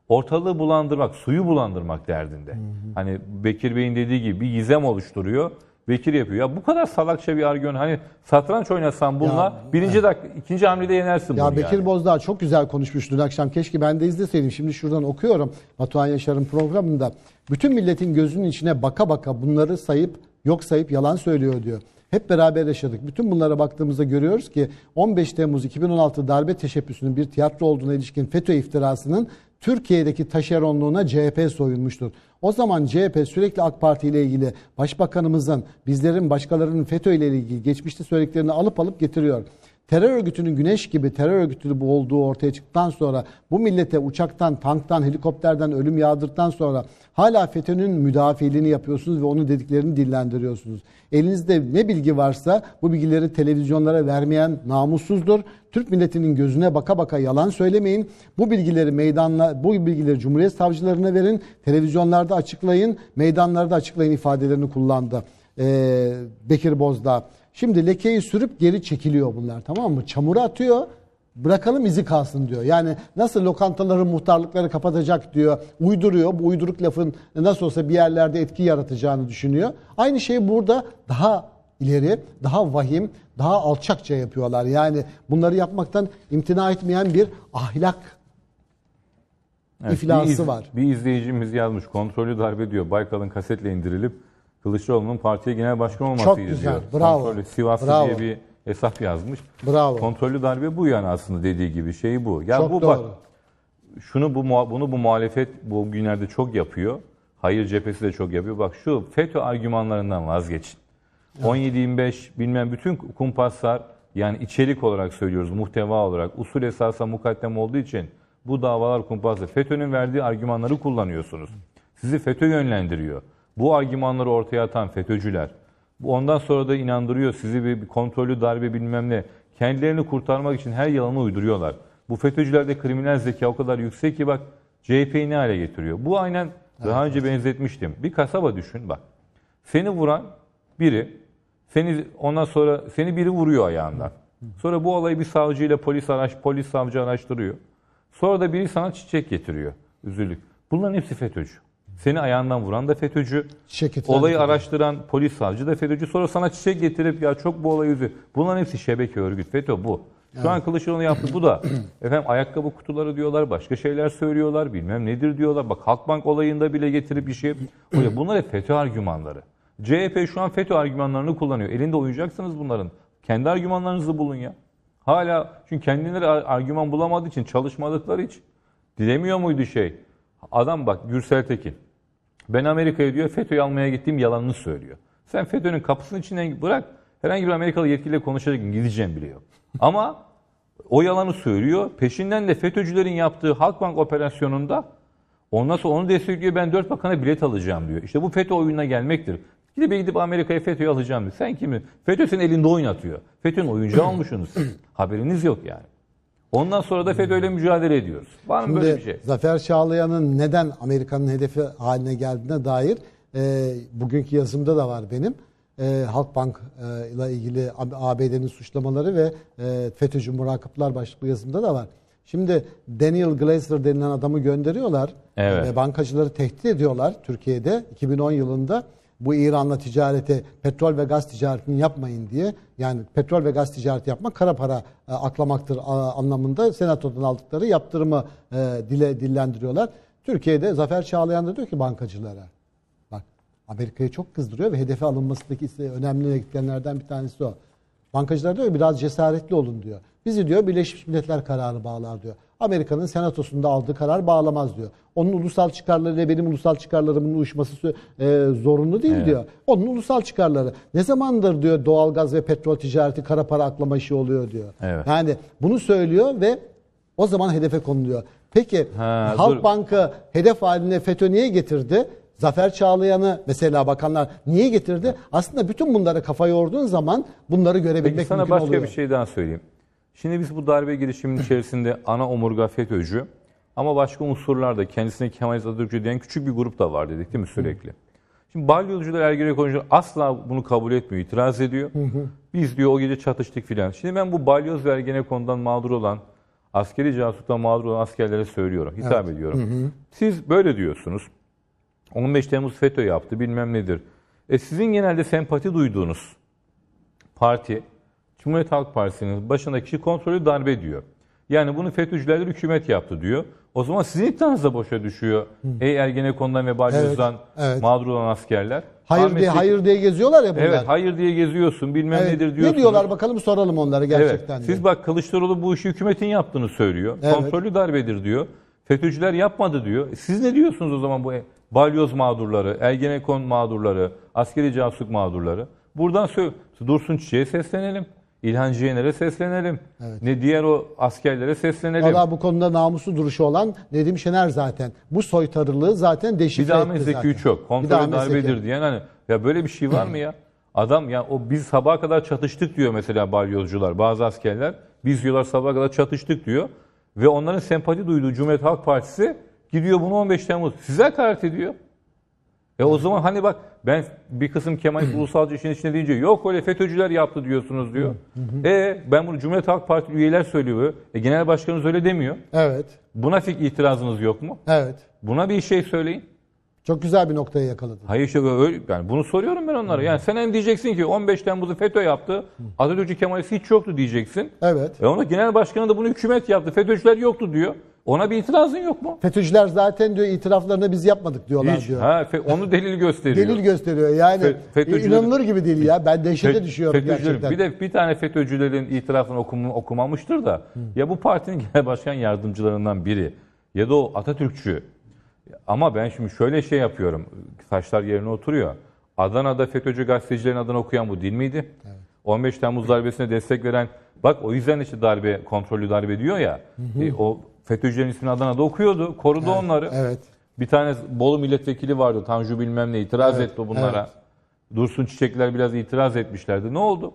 Ortalığı bulandırmak, suyu bulandırmak derdinde. Hani Bekir Bey'in dediği gibi bir gizem oluştururuyor. Bekir yapıyor. Ya bu kadar salakça bir argüman. Hani satranç oynasan bununla birinci dakika, ikinci hamlede yenersin Ya bunu Bekir yani. Bozdağ çok güzel konuşmuş dün akşam. Keşke ben de izleseydim. Şimdi şuradan okuyorum. Batuhan Yaşar'ın programında. Bütün milletin gözünün içine baka baka bunları sayıp yok sayıp yalan söylüyor diyor. Hep beraber yaşadık. Bütün bunlara baktığımızda görüyoruz ki 15 Temmuz 2016 darbe teşebbüsünün bir tiyatro olduğuna ilişkin FETÖ iftirasının Türkiye'deki taşeronluğuna CHP soyunmuştur. O zaman CHP sürekli AK Parti ile ilgili başbakanımızın, bizlerin, başkalarının FETÖ ile ilgili geçmişte söylediklerini alıp alıp getiriyor. Terör örgütünün güneş gibi terör örgütü bu olduğu ortaya çıktıktan sonra bu millete uçaktan, tanktan, helikopterden ölüm yağdırdıktan sonra hala FETÖ'nün müdafiiliğini yapıyorsunuz ve onun dediklerini dillendiriyorsunuz. Elinizde ne bilgi varsa bu bilgileri televizyonlara vermeyen namussuzdur. Türk milletinin gözüne baka baka yalan söylemeyin. Bu bilgileri meydanla bu bilgileri Cumhuriyet savcılarına verin. Televizyonlarda açıklayın, meydanlarda açıklayın ifadelerini kullandı. Ee, Bekir Bozdağ. Şimdi lekeyi sürüp geri çekiliyor bunlar tamam mı? Çamura atıyor. Bırakalım izi kalsın diyor. Yani nasıl lokantaların muhtarlıkları kapatacak diyor. Uyduruyor. Bu uyduruk lafın nasıl olsa bir yerlerde etki yaratacağını düşünüyor. Aynı şeyi burada daha ileri, daha vahim, daha alçakça yapıyorlar. Yani bunları yapmaktan imtina etmeyen bir ahlak Evet, iflası bir iz- var. Bir izleyicimiz yazmış. Kontrollü darbe diyor. Baykal'ın kasetle indirilip Kılıçdaroğlu'nun partiye genel başkan olması Çok güzel, diyor. bravo, Kontrollü Sivaslı bravo. diye bir hesap yazmış. Bravo. Kontrollü darbe bu yani aslında dediği gibi şey bu. Ya Çok bu doğru. bak şunu bu bunu bu muhalefet bu günlerde çok yapıyor. Hayır cephesi de çok yapıyor. Bak şu FETÖ argümanlarından vazgeçin. 17-25 bilmem bütün kumpaslar yani içerik olarak söylüyoruz muhteva olarak usul esasa mukaddem olduğu için bu davalar kumpası. FETÖ'nün verdiği argümanları kullanıyorsunuz. Sizi FETÖ yönlendiriyor. Bu argümanları ortaya atan FETÖ'cüler. Ondan sonra da inandırıyor sizi bir, bir kontrollü darbe bilmem ne. Kendilerini kurtarmak için her yalanı uyduruyorlar. Bu FETÖ'cülerde kriminal zeka o kadar yüksek ki bak CHP'yi ne hale getiriyor. Bu aynen daha önce benzetmiştim. Bir kasaba düşün bak. Seni vuran biri seni ondan sonra seni biri vuruyor ayağından. Sonra bu olayı bir savcıyla polis araş polis savcı araştırıyor. Sonra da biri sana çiçek getiriyor. Üzüldük. Bunların hepsi FETÖ'cü. Seni ayağından vuran da FETÖ'cü. Olayı FETÖ'cü. araştıran polis savcı da FETÖ'cü. Sonra sana çiçek getirip ya çok bu olay yüzü. Bunların hepsi şebeke örgüt. FETÖ bu. Şu an Kılıçdaroğlu yaptı bu da. Efendim ayakkabı kutuları diyorlar, başka şeyler söylüyorlar, bilmem nedir diyorlar. Bak Halkbank olayında bile getirip bir şey. Bunlar hep FETÖ argümanları. CHP şu an FETÖ argümanlarını kullanıyor. Elinde oynayacaksınız bunların. Kendi argümanlarınızı bulun ya. Hala çünkü kendileri ar- argüman bulamadığı için çalışmadıkları hiç. Dilemiyor muydu şey? Adam bak Gürsel Tekin. Ben Amerika'ya diyor FETÖ'yü almaya gittiğim yalanını söylüyor. Sen FETÖ'nün kapısının içinden bırak. Herhangi bir Amerikalı yetkiliyle konuşacak gideceğim bile yok. Ama o yalanı söylüyor. Peşinden de FETÖ'cülerin yaptığı Halkbank operasyonunda ondan sonra onu destekliyor. Ben dört bakana bilet alacağım diyor. İşte bu FETÖ oyununa gelmektir. Gidip gidip Amerika'ya FETÖ'yü alacağım diyor. Sen kimi? FETÖ senin elinde oynatıyor. FETÖ'nün oyuncağı olmuşsunuz. Haberiniz yok yani. Ondan sonra da FETÖ'yle mücadele ediyoruz. Var mı böyle Şimdi bir şey? Zafer Çağlayan'ın neden Amerika'nın hedefi haline geldiğine dair e, bugünkü yazımda da var benim. E, Halkbank e, ile ilgili ABD'nin suçlamaları ve e, FETÖ'cü murakıplar başlıklı yazımda da var. Şimdi Daniel Glazer denilen adamı gönderiyorlar Evet. ve bankacıları tehdit ediyorlar Türkiye'de 2010 yılında bu İran'la ticareti, petrol ve gaz ticaretini yapmayın diye. Yani petrol ve gaz ticareti yapmak kara para e, aklamaktır a- anlamında senatodan aldıkları yaptırımı e, dile dillendiriyorlar. Türkiye'de Zafer Çağlayan da diyor ki bankacılara bak Amerika'yı çok kızdırıyor ve hedefe alınmasındaki önemli etkenlerden bir tanesi o. Bankacılar diyor biraz cesaretli olun diyor. Bizi diyor Birleşmiş Milletler kararı bağlar diyor. Amerika'nın senatosunda aldığı karar bağlamaz diyor. Onun ulusal çıkarlarıyla benim ulusal çıkarlarımın uyuşması e, zorunlu değil diyor. Onun ulusal çıkarları. Ne zamandır diyor doğalgaz ve petrol ticareti kara para aklama işi oluyor diyor. Evet. Yani bunu söylüyor ve o zaman hedefe konuluyor. Peki Ha, Halk dur. Bankı hedef haline FETÖ niye getirdi? Zafer Çağlayan'ı mesela bakanlar niye getirdi? Aslında bütün bunlara kafa yorduğun zaman bunları görebilmek Peki sana mümkün başka oluyor. bir şey daha söyleyeyim. Şimdi biz bu darbe girişiminin içerisinde ana omurga FETÖ'cü ama başka unsurlar da kendisine Kemalist Atatürkçü diyen küçük bir grup da var dedik değil mi sürekli? Şimdi balyozcular, Ergenekoncular asla bunu kabul etmiyor, itiraz ediyor. Biz diyor o gece çatıştık filan. Şimdi ben bu balyoz ve Ergenekon'dan mağdur olan, askeri casusluktan mağdur olan askerlere söylüyorum, hitap ediyorum. Siz böyle diyorsunuz. 15 Temmuz FETÖ yaptı bilmem nedir. E sizin genelde sempati duyduğunuz parti, Cumhuriyet Halk Partisi'nin başındaki kişi kontrolü darbe diyor. Yani bunu FETÖ'cülerle hükümet yaptı diyor. O zaman sizin iddianız da boşa düşüyor. Ey Ergenekon'dan ve Balyoz'dan Evet, evet. mağdur olan askerler. Hayır Ahmet diye hayır diye geziyorlar ya bunlar. Evet hayır diye geziyorsun bilmem Evet. nedir diyorsun. Ne diyorlar bakalım soralım onları gerçekten. Evet. diye. Siz bak Kılıçdaroğlu bu işi hükümetin yaptığını söylüyor. Evet. Kontrollü darbedir diyor. FETÖ'cüler yapmadı diyor. Siz ne diyorsunuz o zaman bu balyoz mağdurları, Ergenekon mağdurları, askeri casusluk mağdurları? Buradan Dursun Çiçek'e seslenelim. İlhan Ciyener'e seslenelim. Ne diğer o askerlere seslenelim. Valla bu konuda namuslu duruşu olan Nedim Şener zaten. Bu soytarılığı zaten Bir deşifre de etti Ahmet Zeki zaten. Üçok. Bir de Kontrol darbedir diyen hani ya böyle bir şey var mı ya? Adam ya o biz sabaha kadar çatıştık diyor mesela balyozcular, bazı askerler. Biz diyorlar sabaha kadar çatıştık diyor. Ve onların sempati duyduğu Cumhuriyet Halk Partisi gidiyor bunu 15 Temmuz size hakaret ediyor. E o zaman hani bak ben bir kısım Kemalist ulusalcı işin içine deyince yok öyle FETÖ'cüler yaptı diyorsunuz diyor. E ben bunu Cumhuriyet Halk Partisi üyeler söylüyor. E genel başkanımız öyle demiyor. Evet. Buna fik itirazınız yok mu? Evet. Buna bir şey söyleyin. Çok güzel bir noktayı yakaladın. Hayır işte öyle, yani bunu soruyorum ben onlara. Yani sen hem diyeceksin ki 15 Temmuz'u FETÖ yaptı. Atatürkçü Kemalist hiç yoktu diyeceksin. Evet. E ona genel başkanı da bunu hükümet yaptı. FETÖ'cüler yoktu diyor. Ona bir itirazın yok mu? FETÖ'cüler zaten diyor itiraflarını biz yapmadık diyorlar Hiç. diyor. Ha, onu delil gösteriyor. Delil gösteriyor. Yani Fe- inanılır gibi değil ya. Ben dehşete Fe- düşüyorum gerçekten. Bir de bir tane FETÖ'cülerin itirafını okum, okumamıştır da ya bu partinin genel başkan yardımcılarından biri ya da o Atatürkçü. Ama ben şimdi şöyle şey yapıyorum. Taşlar yerine oturuyor. Adana'da FETÖ'cü gazetecilerin adını okuyan bu değil miydi? 15 Temmuz darbesine destek veren bak o yüzden işte darbe kontrollü darbe diyor ya. E, o FETÖ'cülerin ismini Adana'da okuyordu. Korudu onları. Evet. Bir tane Bolu milletvekili vardı. Tanju bilmem ne itiraz Evet, etti bunlara. Dursun Çiçekler biraz itiraz etmişlerdi. Ne oldu?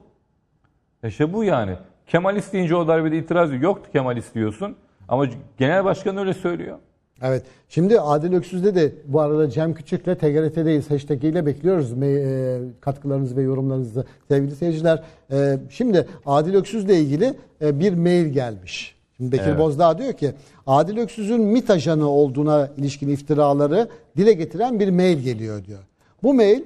E İşte bu yani. Kemalist deyince o darbede itiraz yok. Yoktu Kemalist diyorsun. Ama genel başkan öyle söylüyor. Evet. Şimdi Adil Öksüz'de de bu arada Cem Küçük'le TGRT'deyiz hashtag ile bekliyoruz e, katkılarınızı ve yorumlarınızı sevgili seyirciler. E, şimdi Adil Öksüz'le ilgili e, bir mail gelmiş. Şimdi Bekir Evet. Bozdağ diyor ki Adil Öksüz'ün MİT ajanı olduğuna ilişkin iftiraları dile getiren bir mail geliyor diyor. Bu mail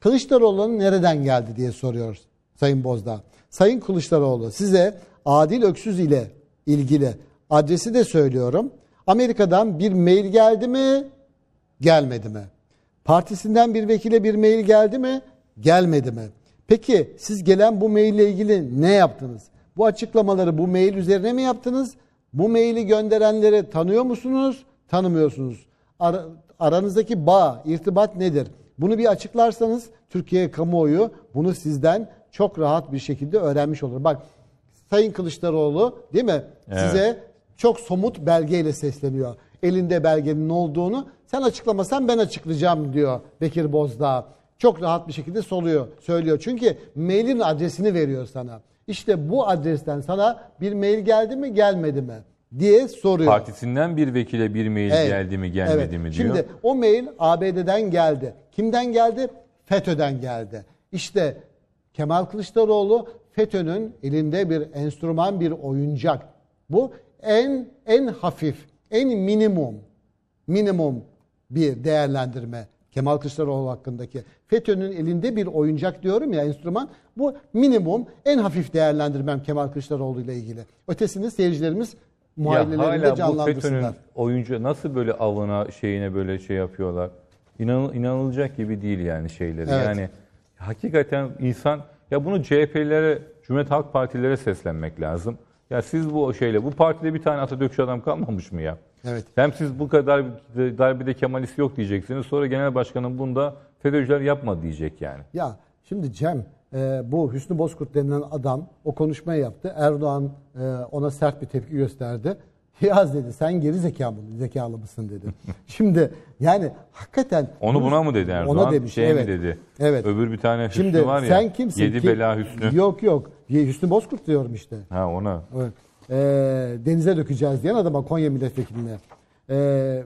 Kılıçdaroğlu'nun nereden geldi diye soruyor Sayın Bozdağ. Sayın Kılıçdaroğlu size Adil Öksüz ile ilgili adresi de söylüyorum. Amerika'dan bir mail geldi mi? Gelmedi mi? Partisinden bir vekile bir mail geldi mi? Gelmedi mi? Peki siz gelen bu mail ile ilgili ne yaptınız? Bu açıklamaları bu mail üzerine mi yaptınız? Bu maili gönderenleri tanıyor musunuz? Tanımıyorsunuz. Ara- aranızdaki bağ, irtibat nedir? Bunu bir açıklarsanız Türkiye kamuoyu bunu sizden çok rahat bir şekilde öğrenmiş olur. Bak Sayın Kılıçdaroğlu değil mi? Evet. Size çok somut belgeyle sesleniyor. Elinde belgenin olduğunu sen açıklamasan ben açıklayacağım diyor Bekir Bozdağ. Çok rahat bir şekilde soluyor, söylüyor. Çünkü mailin adresini veriyor sana. İşte bu adresten sana bir mail geldi mi gelmedi mi diye soruyor. Partisinden bir vekile bir mail Evet. geldi mi gelmedi Evet. mi diyor. Şimdi o mail ABD'den geldi. Kimden geldi? FETÖ'den geldi. İşte Kemal Kılıçdaroğlu FETÖ'nün elinde bir enstrüman, bir oyuncak. Bu en en hafif, en minimum, minimum bir değerlendirme Kemal Kılıçdaroğlu hakkındaki. FETÖ'nün elinde bir oyuncak diyorum ya enstrüman. Bu minimum, en hafif değerlendirmem Kemal Kılıçdaroğlu ile ilgili. Ötesini seyircilerimiz FETÖ'nün canlandırsınlar. oyuncu nasıl böyle avına şeyine böyle şey yapıyorlar. İnan, inanılacak gibi değil yani şeyleri. Evet. Yani hakikaten insan ya bunu CHP'lilere Cumhuriyet Halk Partilere seslenmek lazım. Ya siz bu şeyle, bu partide bir tane Atatürkçü adam kalmamış mı ya? Evet. Hem siz bu kadar darbede Kemalist yok diyeceksiniz. Sonra genel başkanın bunda FETÖ'cüler yapmadı diyecek yani. Ya şimdi Cem e, bu Hüsnü Bozkurt denilen adam o konuşmayı yaptı. Erdoğan e, ona sert bir tepki gösterdi. Yaz dedi sen geri zekalı, zekalı mısın dedi. şimdi yani hakikaten Onu buna mı dedi Erdoğan? Ona demiş. Şey evet. mi dedi? Evet. Öbür bir tane Hüsnü Şimdi var ya. sen kimsin? Yedi ki? bela Hüsnü. Yok yok. Hüsnü Bozkurt diyorum işte. Ha ona. Evet. Ee, denize dökeceğiz diyen adama Konya milletvekiline. Ee,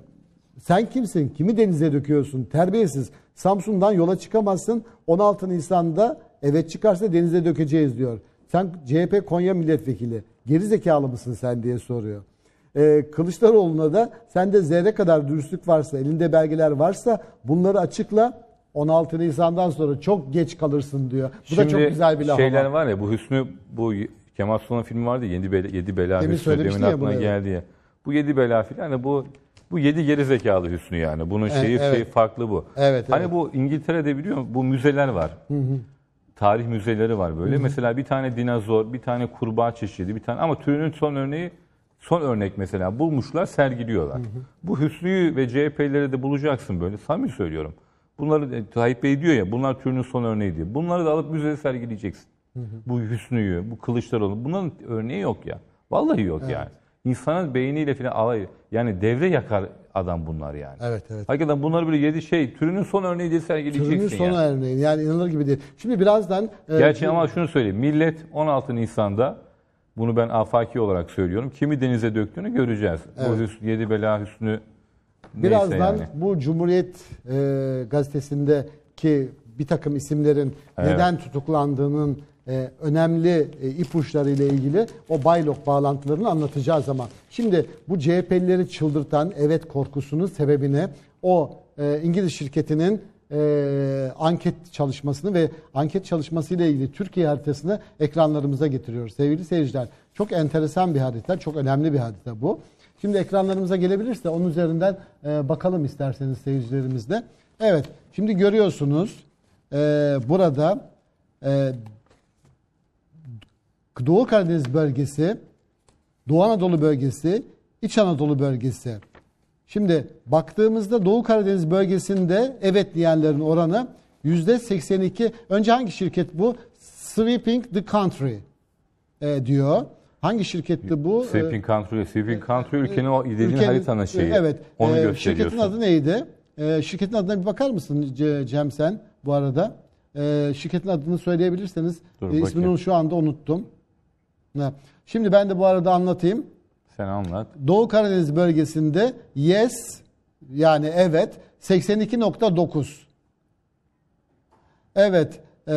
sen kimsin? Kimi denize döküyorsun? Terbiyesiz. Samsun'dan yola çıkamazsın. 16 Nisan'da evet çıkarsa denize dökeceğiz diyor. Sen CHP Konya milletvekili. Geri zekalı mısın sen diye soruyor. Ee, Kılıçdaroğlu'na da sende zerre kadar dürüstlük varsa, elinde belgeler varsa bunları açıkla. 16 Nisan'dan sonra çok geç kalırsın diyor. Bu da çok güzel bir laf şeyler var ya bu Hüsnü bu Kemal Sunal'ın filmi vardı ya, Yedi Bela, Yedi Bela Demin Hüsnü demin ya aklına bunu, geldi ya. Bu Yedi Bela filan yani bu bu yedi geri zekalı Hüsnü yani. Bunun şeyi evet. şey farklı bu. Evet, Hani evet. bu İngiltere'de biliyor musun? Bu müzeler var. Tarih müzeleri var böyle. Mesela bir tane dinozor, bir tane kurbağa çeşidi, bir tane ama türünün son örneği son örnek mesela bulmuşlar, sergiliyorlar. Bu Hüsnü'yü ve CHP'leri de bulacaksın böyle. Samimi söylüyorum. Bunları Tayyip Bey diyor ya bunlar türünün son örneği diye. Bunları da alıp müzeye sergileyeceksin. Bu Hüsnü'yü, bu Kılıçdaroğlu bunların örneği yok ya. Vallahi yok yani. İnsanın beyniyle falan alay yani devre yakar adam bunlar yani. Evet, evet. Hakikaten bunları böyle yedi şey türünün son örneği diye sergileyeceksin Türünün son yani. örneği. Yani inanılır gibi değil. Şimdi birazdan e, Gerçi ama şunu söyleyeyim. Millet 16 Nisan'da bunu ben afaki olarak söylüyorum. Kimi denize döktüğünü göreceğiz. Bu Hüsnü, Yedi Bela Hüsnü birazdan yani. bu Cumhuriyet e, gazetesindeki bir takım isimlerin Evet. neden tutuklandığının e, önemli e, ipuçları ile ilgili o Baylok bağlantılarını anlatacağız ama şimdi bu CHP'lileri çıldırtan evet korkusunun sebebini o e, İngiliz şirketinin e, anket çalışmasını ve anket çalışması ile ilgili Türkiye haritasını ekranlarımıza getiriyoruz. Sevgili seyirciler çok enteresan bir harita, çok önemli bir harita bu. Şimdi ekranlarımıza gelebilirse onun üzerinden e, bakalım isterseniz seyircilerimizle. Evet, şimdi görüyorsunuz e, burada e, Doğu Karadeniz bölgesi, Doğu Anadolu bölgesi, İç Anadolu bölgesi. Şimdi baktığımızda Doğu Karadeniz bölgesinde evet diyenlerin oranı yüzde 82. Önce hangi şirket bu? Sweeping the Country e, diyor. Hangi şirketti bu? E, Sweeping Country, Sweeping Country ülkenin o dediğin haritanın şeyi. Evet. Onu Ee, gösteriyorsun. Şirketin adı neydi? Ee, şirketin adına bir bakar mısın Ce- Cem sen bu arada? Ee, şirketin adını söyleyebilirseniz. Dur, bakayım. ismini şu anda unuttum. Şimdi ben de bu arada anlatayım. Sen anlat. Doğu Karadeniz bölgesinde yes yani evet 82.9. Evet. e,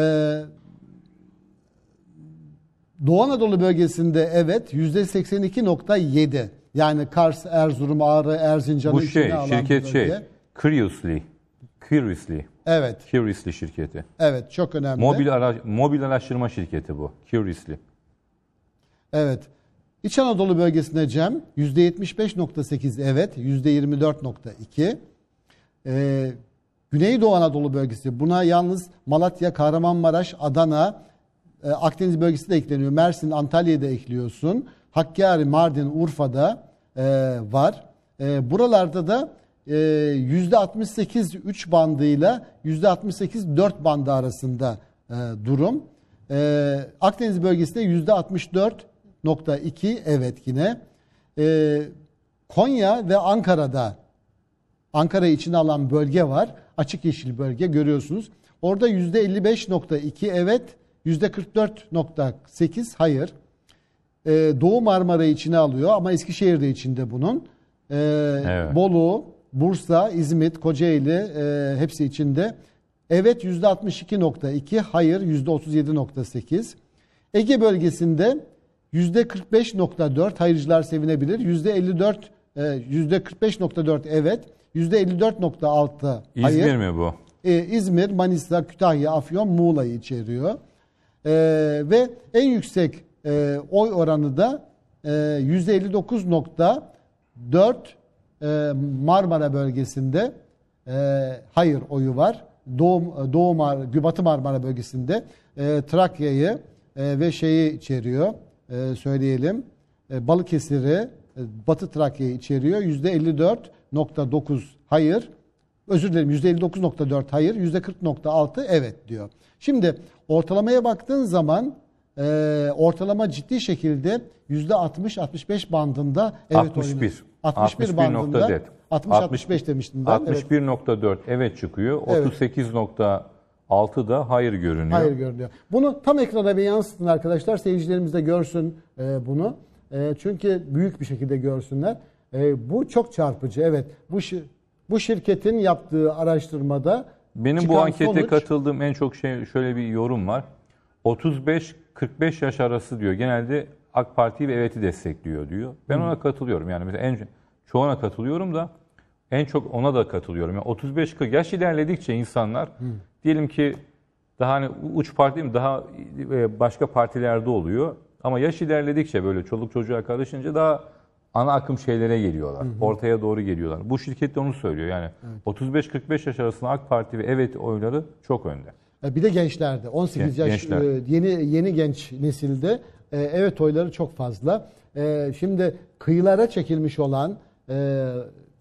Doğu Anadolu bölgesinde evet %82.7. Yani Kars, Erzurum, Ağrı, Erzincan'ı Bu şey, alan şirket şey. Curiously. Curiously. Evet, Curiously şirketi. evet çok önemli. Mobil, ara, mobil araştırma şirketi bu. Curiously. Evet. İç Anadolu bölgesinde Cem %75.8 evet, %24.2. Ee, Güneydoğu Anadolu bölgesi buna yalnız Malatya, Kahramanmaraş, Adana, e, Akdeniz bölgesi de ekleniyor. Mersin, Antalya'yı da ekliyorsun. Hakkari, Mardin, Urfa'da e, var. E, buralarda da e, %68 3 bandıyla %68 4 bandı arasında e, durum. E, Akdeniz bölgesinde %64.2 evet yine. E, Konya ve Ankara'da Ankara'yı içine alan bölge var. Açık yeşil bölge görüyorsunuz. Orada %55.2 evet, %44.8 hayır. Ee, Doğu Marmara'yı içine alıyor ama Eskişehir de içinde bunun. Ee, Evet. Bolu, Bursa, İzmit, Kocaeli e, hepsi içinde. Evet %62.2, hayır %37.8. Ege bölgesinde %45.4 hayırcılar sevinebilir. %54 e, %45.4 evet. %54.6 hayır. İzmir mi bu? Ee, İzmir, Manisa, Kütahya, Afyon, Muğla'yı içeriyor. Ee, ve en yüksek e, oy oranı da e, %59.4 e, Marmara bölgesinde e, hayır oyu var. Doğu, Doğu Mar Batı Marmara bölgesinde e, Trakya'yı e, ve şeyi içeriyor. E, söyleyelim. E, Balıkesir'i, e, Batı Trakya'yı içeriyor. %54.9 hayır. Özür dilerim %59.4 hayır, %40.6 evet diyor. Şimdi ortalamaya baktığın zaman e, ortalama ciddi şekilde %60-65 bandında evet 61. oynuyor. 61 61 bandında. nokta 60-65 demiştim ben. Evet. 61.4 evet çıkıyor. Evet. 38.6 da hayır görünüyor. Hayır görünüyor. Bunu tam ekrana bir yansıtın arkadaşlar. Seyircilerimiz de görsün e, bunu. E, çünkü büyük bir şekilde görsünler. E, bu çok çarpıcı. Evet. Bu şi- bu şirketin yaptığı araştırmada Benim bu ankete sonuç- katıldığım en çok şey şöyle bir yorum var. 35-45 yaş arası diyor. Genelde AK Parti ve evet'i destekliyor diyor. Ben ona katılıyorum. Yani mesela en çoğuna katılıyorum da en çok ona da katılıyorum. Yani 35-40 yaş ilerledikçe insanlar diyelim ki daha hani uç parti mi daha e, başka partilerde oluyor. Ama yaş ilerledikçe böyle çoluk çocuğa karışınca daha ana akım şeylere geliyorlar. Ortaya doğru geliyorlar. Bu şirket de onu söylüyor. Yani 35-45 yaş arasında AK Parti ve evet oyları çok önde. E, Bir de gençlerde 18 Gen- yaş gençler. e, yeni yeni genç nesilde evet oyları çok fazla. Şimdi kıyılara çekilmiş olan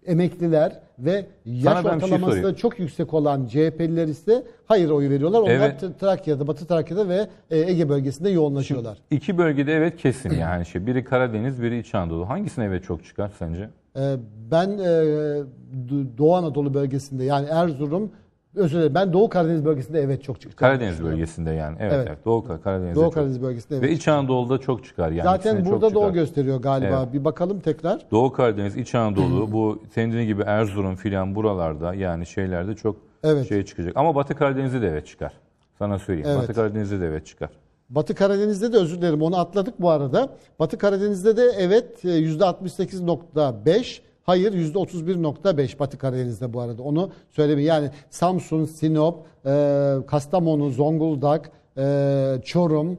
emekliler ve yaş bir şey ortalaması da sorayım. çok yüksek olan CHP'liler ise hayır oyu veriyorlar. Onlar Evet. Trakya'da, Batı Trakya'da ve e, Ege bölgesinde yoğunlaşıyorlar. İki bölgede evet kesin yani şey. Biri Karadeniz, biri İç Anadolu. Hangisine evet çok çıkar sence? E, Ben e, Doğu Anadolu bölgesinde yani Erzurum özür dilerim ben Doğu Karadeniz bölgesinde evet çok çıktı. Karadeniz bölgesinde yani. Evet, Evet. evet. Doğu Karadeniz'de Doğu. Karadeniz bölgesinde evet. Ve İç Anadolu'da çok çıkar yani. Zaten burada o çıkar. gösteriyor galiba. Evet. Bir bakalım tekrar. Doğu Karadeniz, İç Anadolu, bu senin gibi Erzurum filan buralarda yani şeylerde çok Evet. şey çıkacak. Ama Batı Karadeniz'de de evet çıkar. Sana söyleyeyim. Evet. Batı Karadeniz'de de evet çıkar. Batı Karadeniz'de de özür dilerim onu atladık bu arada. Batı Karadeniz'de de evet e, %68.5 hayır %31.5 Batı Karadeniz'de bu arada onu söyleyeyim. Yani Samsun, Sinop, e, Kastamonu, Zonguldak, e, Çorum, e,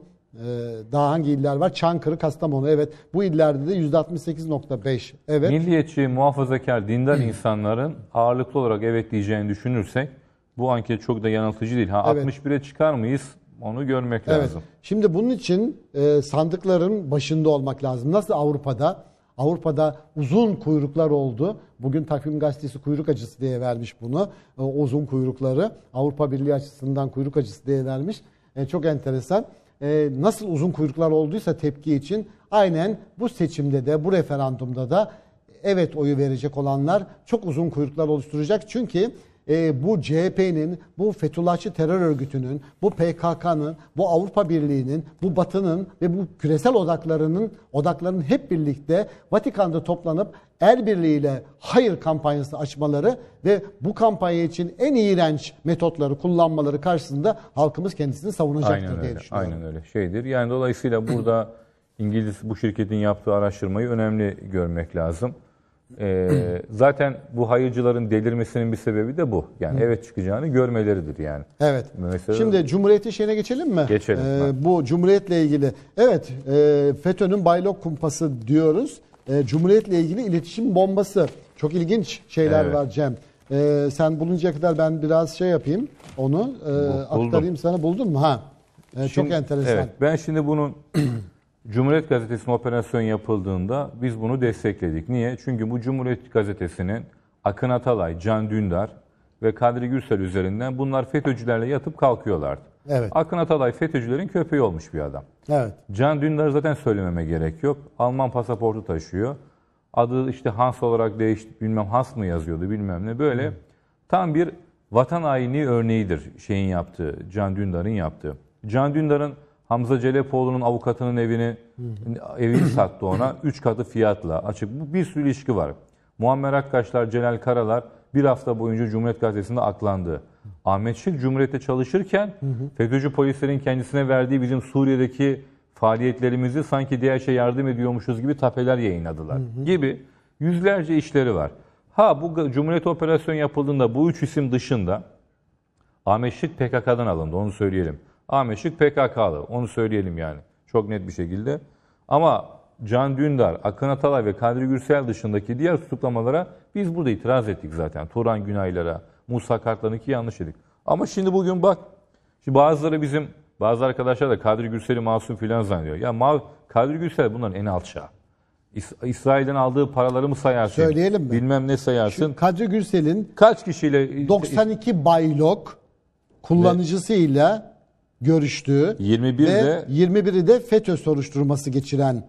daha hangi iller var? Çankırı, Kastamonu evet bu illerde de %68.5 evet. Milliyetçi, muhafazakar, dindar insanların ağırlıklı olarak evet diyeceğini düşünürsek bu anket çok da yanıltıcı değil. Ha Evet. 61'e çıkar mıyız? Onu görmek Evet. lazım. Şimdi bunun için e, sandıkların başında olmak lazım. Nasıl Avrupa'da? Avrupa'da uzun kuyruklar oldu. Bugün Takvim Gazetesi kuyruk acısı diye vermiş bunu. E, uzun kuyrukları Avrupa Birliği açısından kuyruk acısı diye vermiş. E, çok enteresan. E, nasıl uzun kuyruklar olduysa tepki için aynen bu seçimde de bu referandumda da evet oyu verecek olanlar çok uzun kuyruklar oluşturacak. Çünkü e, bu CHP'nin, bu Fethullahçı terör örgütünün, bu PKK'nın, bu Avrupa Birliği'nin, bu Batı'nın ve bu küresel odaklarının odaklarının hep birlikte Vatikan'da toplanıp el birliğiyle hayır kampanyası açmaları ve bu kampanya için en iğrenç metotları kullanmaları karşısında halkımız kendisini savunacaktır Aynen diye öyle. düşünüyorum. Aynen öyle. Şeydir. Yani dolayısıyla burada İngiliz bu şirketin yaptığı araştırmayı önemli görmek lazım. Ee, zaten bu hayırcıların delirmesinin bir sebebi de bu. Yani evet çıkacağını görmeleridir yani. Evet. Mesela- Şimdi Cumhuriyet'in şeyine geçelim mi? Geçelim. Ee, bu Cumhuriyet'le ilgili. Evet, e, FETÖ'nün baylok kumpası diyoruz. E, Cumhuriyet'le ilgili iletişim bombası. Çok ilginç şeyler Evet. var Cem. E, sen buluncaya kadar ben biraz şey yapayım. Onu e, aktarayım sana. Buldun mu? Ha. E, çok Şimdi- enteresan. Evet, ben şimdi bunun Cumhuriyet Gazetesi'ne operasyon yapıldığında biz bunu destekledik. Niye? Çünkü bu Cumhuriyet Gazetesi'nin Akın Atalay, Can Dündar ve Kadri Gürsel üzerinden bunlar FETÖ'cülerle yatıp kalkıyorlardı. Evet. Akın Atalay FETÖ'cülerin köpeği olmuş bir adam. Evet. Can Dündar zaten söylememe gerek yok. Alman pasaportu taşıyor. Adı işte Hans olarak değişti. Bilmem Hans mı yazıyordu bilmem ne. Böyle tam bir vatan haini örneğidir şeyin yaptığı, Can Dündar'ın yaptığı. Can Dündar'ın Hamza Celepoğlu'nun avukatının evini evini sattı ona. Üç katı fiyatla açık. Bu bir sürü ilişki var. Muammer Akkaşlar, Celal Karalar bir hafta boyunca Cumhuriyet Gazetesi'nde aklandı. Ahmet Şık Cumhuriyet'te çalışırken FETÖ'cü polislerin kendisine verdiği bizim Suriye'deki faaliyetlerimizi sanki diğer şey yardım ediyormuşuz gibi tapeler yayınladılar gibi yüzlerce işleri var. Ha bu Cumhuriyet operasyon yapıldığında bu üç isim dışında Ahmet Şık PKK'dan alındı onu söyleyelim. Ahmet Şık PKK'lı onu söyleyelim yani çok net bir şekilde. Ama Can Dündar, Akın Atalay ve Kadri Gürsel dışındaki diğer tutuklamalara biz burada itiraz ettik zaten. Turan Günaylara, Musa Kartlar'ınki yanlış dedik. Ama şimdi bugün bak, şimdi bazıları bizim Bazı arkadaşlar da Kadri Gürsel'i masum filan zannediyor. Ya Ma Kadri Gürsel bunların en alçağı. İs- İsrail'den aldığı paraları mı sayarsın? Söyleyelim mi? Bilmem ne sayarsın. Kadri Gürsel'in Kaç kişiyle 92 baylok kullanıcısıyla görüştüğü 21 ve de 21'i de FETÖ soruşturması geçiren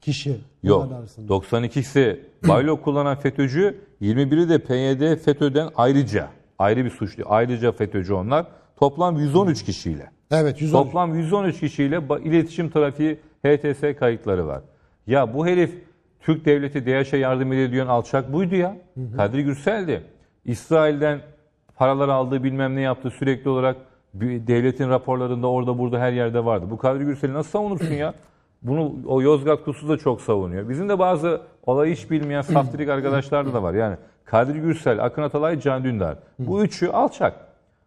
kişi. Yok. Bunlar arasında. 92'si Baylo kullanan FETÖ'cü, 21'i de PYD FETÖ'den ayrıca ayrı bir suçlu. Ayrıca FETÖ'cü onlar. Toplam 113 kişiyle. Evet 113. Toplam 113 kişiyle iletişim trafiği HTS kayıtları var. Ya bu herif Türk devleti DH'a yardım ediyor diyen alçak buydu ya. Kadri Gürsel'di. İsrail'den paralar aldığı bilmem ne yaptı sürekli olarak bir devletin raporlarında orada burada her yerde vardı. Bu Kadri Gürsel'i nasıl savunursun ya? Bunu o Yozgat Kusu da çok savunuyor. Bizim de bazı olayı hiç bilmeyen saftirik arkadaşlar da var. Yani Kadri Gürsel, Akın Atalay, Can Dündar. Bu üçü alçak.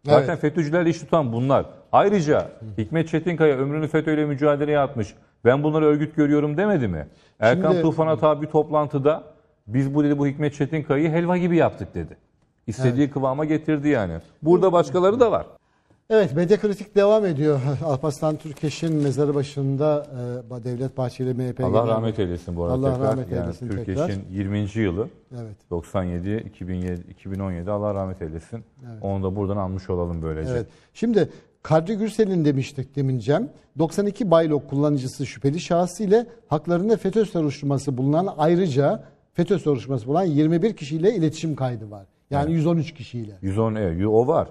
Zaten Evet. FETÖ'cülerle iş tutan bunlar. Ayrıca Hikmet Çetinkaya ömrünü FETÖ'yle mücadeleye atmış. Ben bunları örgüt görüyorum demedi mi? Erkan Şimdi- Tufan Ata bir toplantıda biz bu dedi bu Hikmet Çetinkaya'yı helva gibi yaptık dedi. İstediği kıvama getirdi yani. Burada başkaları da var. Evet medya kritik devam ediyor. Alparslan Türkeş'in mezarı başında e, Devlet Bahçeli MHP Allah rahmet eylesin bu arada Allah tekrar. rahmet yani eylesin Türkeş'in tekrar. 20. yılı. Evet. 97, 2007, 2017 Allah rahmet eylesin. Onu da buradan almış olalım böylece. Evet. Şimdi Kadri Gürsel'in demiştik demin Cem. 92 baylok kullanıcısı şüpheli şahıs ile haklarında FETÖ soruşturması bulunan ayrıca FETÖ soruşturması bulunan 21 kişiyle iletişim kaydı var. Yani 113 kişiyle. 110 evet, o var.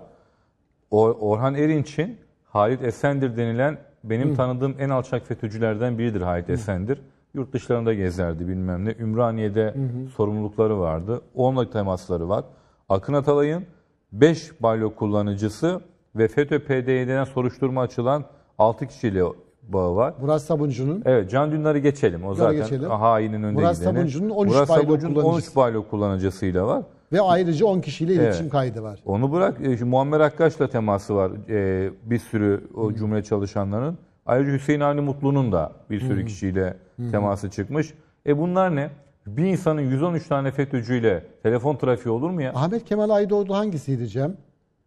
O, Orhan Erinç'in Halit Esendir denilen benim tanıdığım en alçak FETÖ'cülerden biridir Halit Esendir. Yurt dışlarında gezerdi bilmem ne. Ümraniye'de sorumlulukları vardı. Onunla temasları var. Akın Atalay'ın 5 balyo kullanıcısı ve FETÖ PDY'den soruşturma açılan 6 kişiyle bağı var. Murat Sabuncu'nun Evet Can Dündar'ı geçelim. O zaten geçelim. hainin önde Murat gideni. Sabuncu'nun 13 Murat baylo Sabuncu'nun kullanıcısı. 13 baylo kullanıcısıyla var. Ve ayrıca 10 kişiyle iletişim kaydı var. Onu bırak e, şimdi Muammer Akkaş'la teması var e, bir sürü o cumhuriyet çalışanların. Ayrıca Hüseyin Avni Mutlu'nun da bir sürü kişiyle teması çıkmış. E bunlar ne? Bir insanın 113 tane FETÖ'cüyle telefon trafiği olur mu ya? Ahmet Kemal Aydoğdu hangisiydi Cem?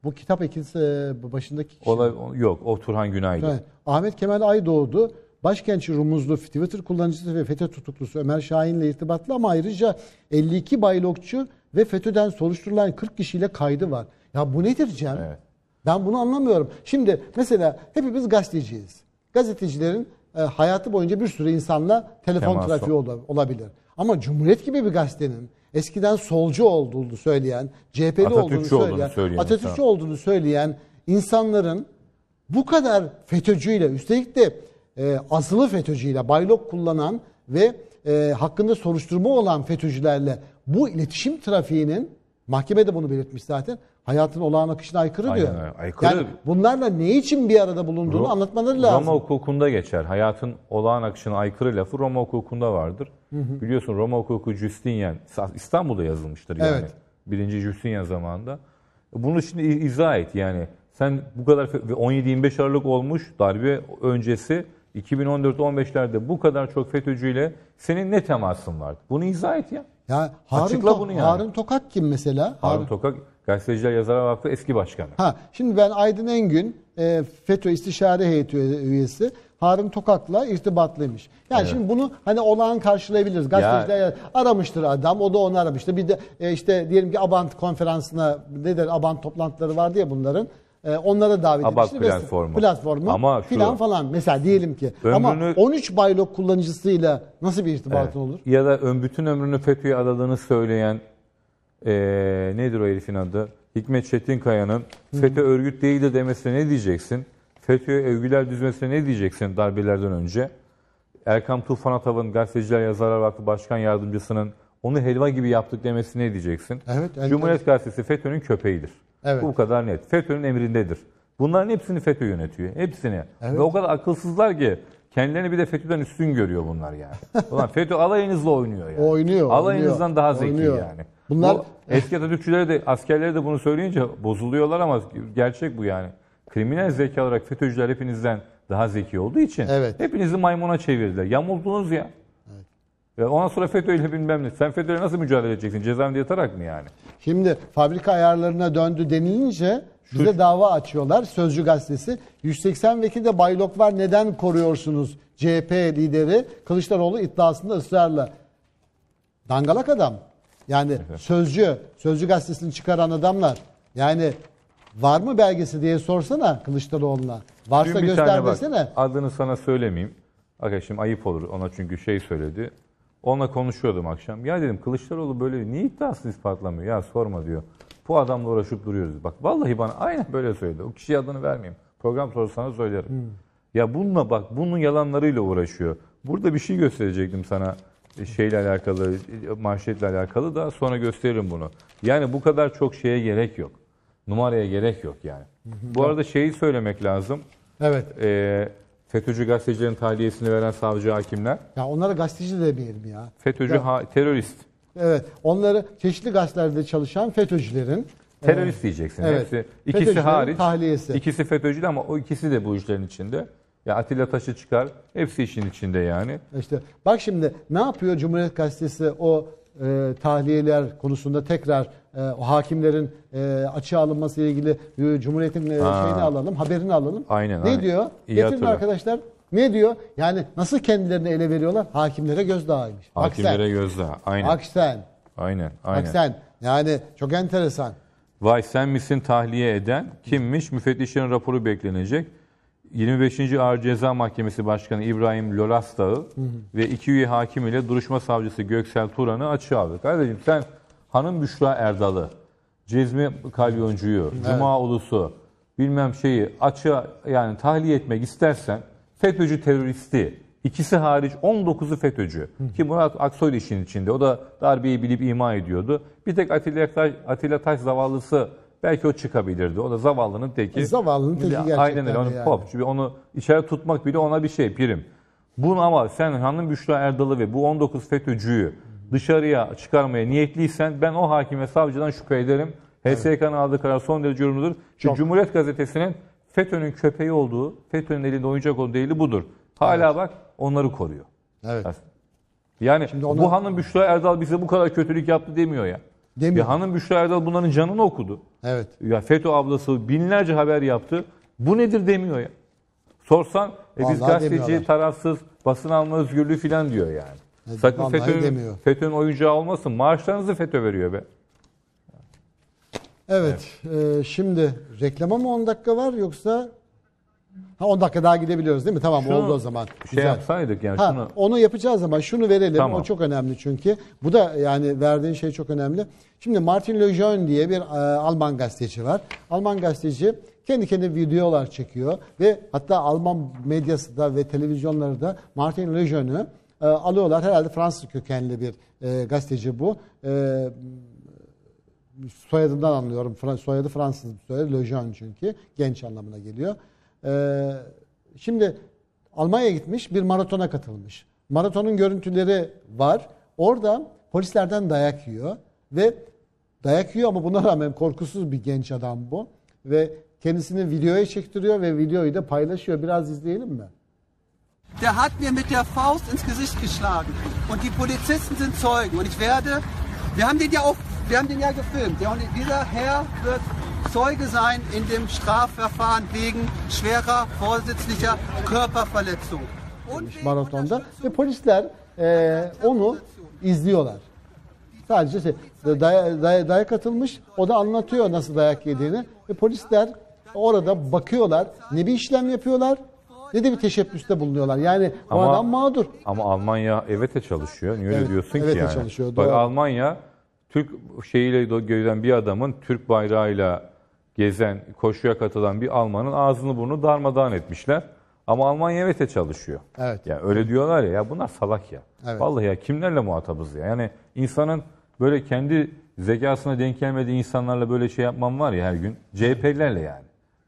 Bu kitap ekilse başındaki kişi. Olay, yok o Turhan Günay'dı. Evet. Ahmet Kemal Aydoğdu başkentçi Rumuzlu Twitter kullanıcısı ve FETÖ tutuklusu Ömer Şahin'le irtibatlı ama ayrıca 52 baylokçu ve FETÖ'den soruşturulan 40 kişiyle kaydı var. Ya bu nedir Cem? Evet. Ben bunu anlamıyorum. Şimdi mesela hepimiz gazeteciyiz. Gazetecilerin e, hayatı boyunca bir sürü insanla telefon Teması. trafiği ola- olabilir. Ama Cumhuriyet gibi bir gazetenin eskiden solcu olduğunu söyleyen, CHP'li Atatürkçü olduğunu olduğunu söyleyen, söyleyen Atatürkçü insan. olduğunu söyleyen insanların bu kadar FETÖ'cüyle üstelik de e, azılı FETÖ'cüyle baylok kullanan ve e, hakkında soruşturma olan FETÖ'cülerle bu iletişim trafiğinin mahkemede bunu belirtmiş zaten hayatın olağan akışına aykırı Aynen diyor. aykırı. Yani bunlarla ne için bir arada bulunduğunu Ro- anlatmaları lazım. Roma hukukunda geçer. Hayatın olağan akışına aykırı lafı Roma hukukunda vardır. Biliyorsun Roma hukuku Justinian İstanbul'da yazılmıştır yani. Evet. Birinci Justinian zamanında. Bunu şimdi izah et yani. Sen bu kadar fe- ve 17-25 Aralık olmuş darbe öncesi 2014-15'lerde bu kadar çok FETÖ'cüyle senin ne temasın vardı? Bunu izah et ya. Ya Harun, Açıkla To- bunu yani. Harun Tokak kim mesela? Harun Tokak Gazeteciler Yazarlar Vakfı eski başkanı. Ha, şimdi ben Aydın Engün, e, FETÖ İstişare Heyeti üye- üyesi Harun Tokak'la irtibatlıymış. Yani şimdi bunu hani olağan karşılayabiliriz. Gazeteciler aramıştır adam, o da onu aramıştır. Bir de e, işte diyelim ki Abant konferansına, ne der Abant toplantıları vardı ya bunların. E, onlara davet Abant edilmiştir. ve- platformu. Platformu Ama şu- filan falan. Mesela diyelim ki. Ama Ömrünü- 13 baylok kullanıcısıyla nasıl bir irtibatın olur? Ya da bütün ömrünü FETÖ'ye adadığını söyleyen eee, nedir o herifin adı? Hikmet Çetinkaya'nın FETÖ örgüt değildir demesine ne diyeceksin? FETÖ'ye övgüler düzmesine ne diyeceksin darbelerden önce? Erkam Tufan Atav'ın Gazeteciler Yazarlar Vakfı Başkan Yardımcısının onu helva gibi yaptık demesine ne diyeceksin? Evet. Cumhuriyet Gazetesi FETÖ'nün köpeğidir. Evet. Bu kadar net. FETÖ'nün emrindedir. Bunların hepsini FETÖ yönetiyor. Hepsini. Evet. Ve o kadar akılsızlar ki kendilerini bir de FETÖ'den üstün görüyor bunlar yani. Ulan FETÖ alayınızla oynuyor yani. Oynuyor, Alayınızdan oynuyor, daha zeki oynuyor. yani. Bunlar- Bu eski Atatürkçülere de askerlere de bunu söyleyince bozuluyorlar ama gerçek bu yani. Kriminal zeka olarak FETÖ'cüler hepinizden daha zeki olduğu için Evet. hepinizi maymuna çevirdiler. Yamuldunuz ya. Ya ondan sonra FETÖ'yle bilmem ne. Sen FETÖ'yle nasıl mücadele edeceksin? Cezaevinde yatarak mı yani? Şimdi fabrika ayarlarına döndü denilince Bize dava açıyorlar Sözcü gazetesi. 180 vekil de baylok var neden koruyorsunuz CHP lideri Kılıçdaroğlu iddiasında ısrarla. Dangalak adam. Yani Sözcü, Sözcü gazetesini çıkaran adamlar. Yani var mı belgesi diye sorsana Kılıçdaroğlu'na. Varsa göster desene. adını sana söylemeyeyim. Arkadaşım ayıp olur ona çünkü şey söyledi. Onunla konuşuyordum akşam. Ya dedim Kılıçdaroğlu böyle niye iddiasını ispatlamıyor? Ya sorma diyor. Bu adamla uğraşıp duruyoruz. Bak vallahi bana aynen böyle söyledi. O kişiye adını vermeyeyim. Program sorusana söylerim. Hmm. Ya bununla bak bunun yalanlarıyla uğraşıyor. Burada bir şey gösterecektim sana e, şeyle alakalı, e, manşetle alakalı da sonra gösteririm bunu. Yani bu kadar çok şeye gerek yok. Numaraya gerek yok yani. Bu arada şeyi söylemek lazım. Evet. E, FETÖ'cü gazetecilerin tahliyesini veren savcı hakimler. Ya onlara gazeteci demeyelim ya. FETÖ'cü Ya. ha- terörist. Evet. Onları çeşitli gazetelerde çalışan FETÖ'cülerin Terörist diyeceksin. Evet. Hepsi. İkisi hariç. tahliyesi. İkisi FETÖ'cü ama o ikisi de bu işlerin içinde. Ya Atilla Taş'ı çıkar. Hepsi işin içinde yani. İşte bak şimdi ne yapıyor Cumhuriyet Gazetesi o e, tahliyeler konusunda tekrar e, o hakimlerin e, açığa alınması ile ilgili e, Cumhuriyet'in e, şeyini alalım, haberini alalım. Aynen, Ne aynen. diyor? İyi Getirin hatırla. arkadaşlar. Ne diyor? Yani nasıl kendilerini ele veriyorlar? Hakimlere gözdağıymış. Bak Hakimlere sen. gözdağı. Aynen. Bak sen. Aynen. Bak Aynen. sen. Yani çok enteresan. Vay sen misin tahliye eden? Kimmiş? Müfettişlerin raporu beklenecek. 25. Ağır Ceza Mahkemesi Başkanı İbrahim Lolastağı ve iki üye hakim ile duruşma savcısı Göksel Turan'ı açığa aldı. Kardeşim sen Hanım Büşra Erdal'ı, Cezmi Kalyoncu'yu, Cuma Ulus'u bilmem şeyi açığa yani tahliye etmek istersen FETÖ'cü teröristi ikisi hariç 19'u FETÖ'cü. Ki Murat Aksoy da işin içinde. O da darbeyi bilip ima ediyordu. Bir tek Atilla Taş, Atilla Taş zavallısı belki o çıkabilirdi. O da zavallının teki. E, zavallının teki gerçekten Aynen öyle. Onu yani. pop. Çünkü onu içeri tutmak bile ona bir şey prim. Bunu ama sen Hanım Büşra Erdal'ı ve bu 19 FETÖ'cüyü dışarıya çıkarmaya niyetliysen ben o hakime savcıdan şüphe ederim. HSK'nın aldığı karar son derece yorumludur. Çünkü Çok. Cumhuriyet Gazetesi'nin FETÖ'nün köpeği olduğu, FETÖ'nün elinde oyuncak olduğu değili budur. Hala bak onları koruyor. Evet. Yani ona- bu hanım Büşra Erdal bize bu kadar kötülük yaptı demiyor ya. Demiyor. Ya hanım Büşra Erdal bunların canını okudu. Evet. Ya FETÖ ablası binlerce haber yaptı. Bu nedir demiyor ya. Sorsan e biz gazeteci, demiyorlar. tarafsız, basın alma özgürlüğü falan diyor yani. Evet, Sakın FETÖ'nün. FETÖ'nün oyuncağı olmasın. Maaşlarınızı FETÖ veriyor be. Evet. e, şimdi reklama mı 10 dakika var yoksa ha 10 dakika daha gidebiliyoruz değil mi? Tamam Şunu oldu o zaman. Şey Güzel. yapsaydık yani Ha, şunu. onu yapacağız ama şunu verelim. Tamam. O çok önemli çünkü. Bu da yani verdiğin şey çok önemli. Şimdi Martin Lejeune diye bir e, Alman gazeteci var. Alman gazeteci kendi kendine videolar çekiyor ve hatta Alman medyası da ve televizyonları da Martin Lejeune'ü e, alıyorlar. Herhalde Fransız kökenli bir e, gazeteci bu. E, soyadından anlıyorum. Soyadı Fransız bir soyadı. Lejeune çünkü. Genç anlamına geliyor. Ee, şimdi Almanya'ya gitmiş bir maratona katılmış. Maratonun görüntüleri var. Orada polislerden dayak yiyor ve dayak yiyor ama buna rağmen korkusuz bir genç adam bu. Ve kendisini videoya çektiriyor ve videoyu da paylaşıyor. Biraz izleyelim mi? Der hat mir mit der Faust ins Gesicht geschlagen. Und die Polizisten sind Zeugen. Und ich werde, wir haben den ja auch, wir haben den ja gefilmt. Ja, und dieser Herr wird Zeuge sein in dem Strafverfahren wegen schwerer vorsätzlicher Körperverletzung. Und maratonda ve polisler e, onu izliyorlar. Sadece şey, day, day, dayak atılmış, o da anlatıyor nasıl dayak yediğini ve polisler orada bakıyorlar, ne bir işlem yapıyorlar ne de bir teşebbüste bulunuyorlar. Yani o Ama- adam mağdur. Ama Almanya EVET'e çalışıyor. Niye öyle Evet, diyorsun ki yani? çalışıyor, Bak doğru. Almanya Türk şeyiyle gezen bir adamın Türk bayrağıyla gezen, koşuya katılan bir Almanın ağzını burnunu darmadağın etmişler. Ama Almanya EVET'e çalışıyor. Evet. Ya öyle diyorlar ya, ya bunlar salak ya. Evet. Vallahi ya kimlerle muhatabız ya? Yani insanın böyle kendi zekasına denk gelmediği insanlarla böyle şey yapmam var ya her gün. CHP'lilerle yani.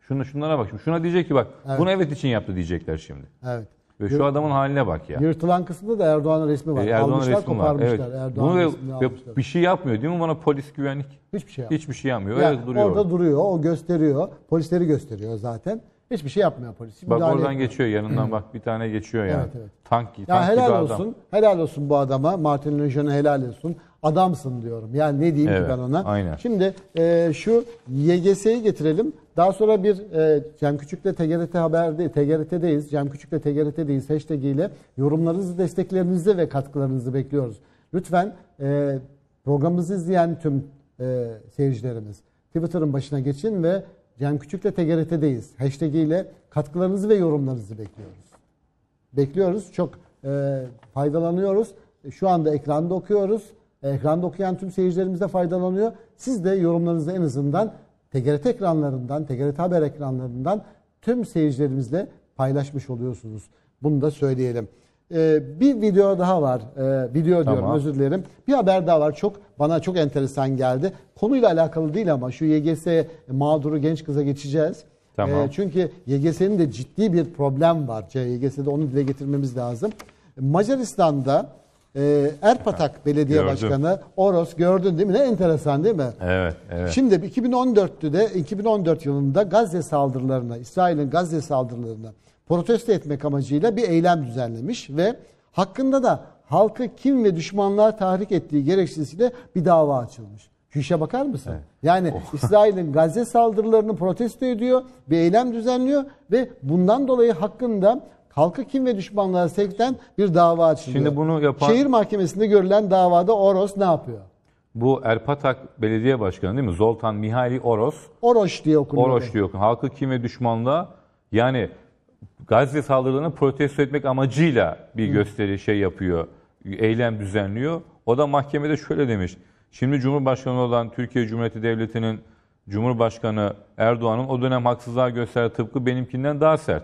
Şunu şunlara bak. Şimdi Şuna diyecek ki bak bunu evet için yaptı diyecekler şimdi. Evet. Ve şu adamın haline bak ya. Yırtılan kısımda da Erdoğan'ın resmi var. E, Erdoğan'ın Almışlar, resmi var. koparmışlar. Evet. Erdoğan'ın resmini almışlar. bir şey yapmıyor değil mi bana polis güvenlik? Hiçbir şey yapmıyor. Hiçbir şey yapmıyor. Yani Öyle duruyor. orada duruyor, o gösteriyor. Polisleri gösteriyor zaten. Hiçbir şey yapmıyor polis. Bak oradan etmiyor. geçiyor yanından bak bir tane geçiyor yani. Evet, evet. Tank, tank Ya gibi helal adam. olsun. Helal olsun bu adama. Martin Lejeune'e helal olsun. Adamsın diyorum. Yani ne diyeyim Evet, ki ben ona. aynen. Şimdi e, şu YGS'yi getirelim. Daha sonra bir e, Cem Küçük'le TGRT Haber'de, TGRT'deyiz. Cem Küçük'le TGRT'deyiz hashtag ile yorumlarınızı, desteklerinizi ve katkılarınızı bekliyoruz. Lütfen e, programımızı izleyen tüm e, seyircilerimiz Twitter'ın başına geçin ve Cem Küçük'le TGRT'deyiz. Hashtag ile katkılarınızı ve yorumlarınızı bekliyoruz. Bekliyoruz. Çok e, faydalanıyoruz. Şu anda ekranda okuyoruz. Ekranda okuyan tüm seyircilerimiz de faydalanıyor. Siz de yorumlarınızı en azından TGRT ekranlarından, TGRT haber ekranlarından tüm seyircilerimizle paylaşmış oluyorsunuz. Bunu da söyleyelim. E, bir video daha var. E, video diyorum Tamam. özür dilerim. Bir haber daha var. Çok bana çok enteresan geldi. Konuyla alakalı değil ama şu YGS mağduru genç kıza geçeceğiz. Tamam. E, çünkü YGS'nin de ciddi bir problem var. YGS'de onu dile getirmemiz lazım. Macaristan'da e, Erpatak Belediye Gördüm. Başkanı Oros gördün değil mi? Ne enteresan değil mi? Evet, evet. Şimdi 2014'te de 2014 yılında Gazze saldırılarına, İsrail'in Gazze saldırılarına protesto etmek amacıyla bir eylem düzenlemiş ve hakkında da halkı kim ve düşmanlığa tahrik ettiği gerekçesiyle bir dava açılmış. Şu işe bakar mısın? Yani İsrail'in Gazze saldırılarını protesto ediyor, bir eylem düzenliyor ve bundan dolayı hakkında halkı kim ve düşmanlığa sevkten bir dava açılıyor. Şimdi bunu yapan- Şehir mahkemesinde görülen davada Oros ne yapıyor? Bu Erpatak Belediye Başkanı değil mi? Zoltan Mihaili Oros. Oroş diye okunuyor. Oroş diyor. Halkı kim ve düşmanlığa yani Gazze saldırılarını protesto etmek amacıyla bir gösteri şey yapıyor. Eylem düzenliyor. O da mahkemede şöyle demiş. Şimdi Cumhurbaşkanı olan Türkiye Cumhuriyeti Devleti'nin Cumhurbaşkanı Erdoğan'ın o dönem haksızlığa gösterdiği tıpkı benimkinden daha sert.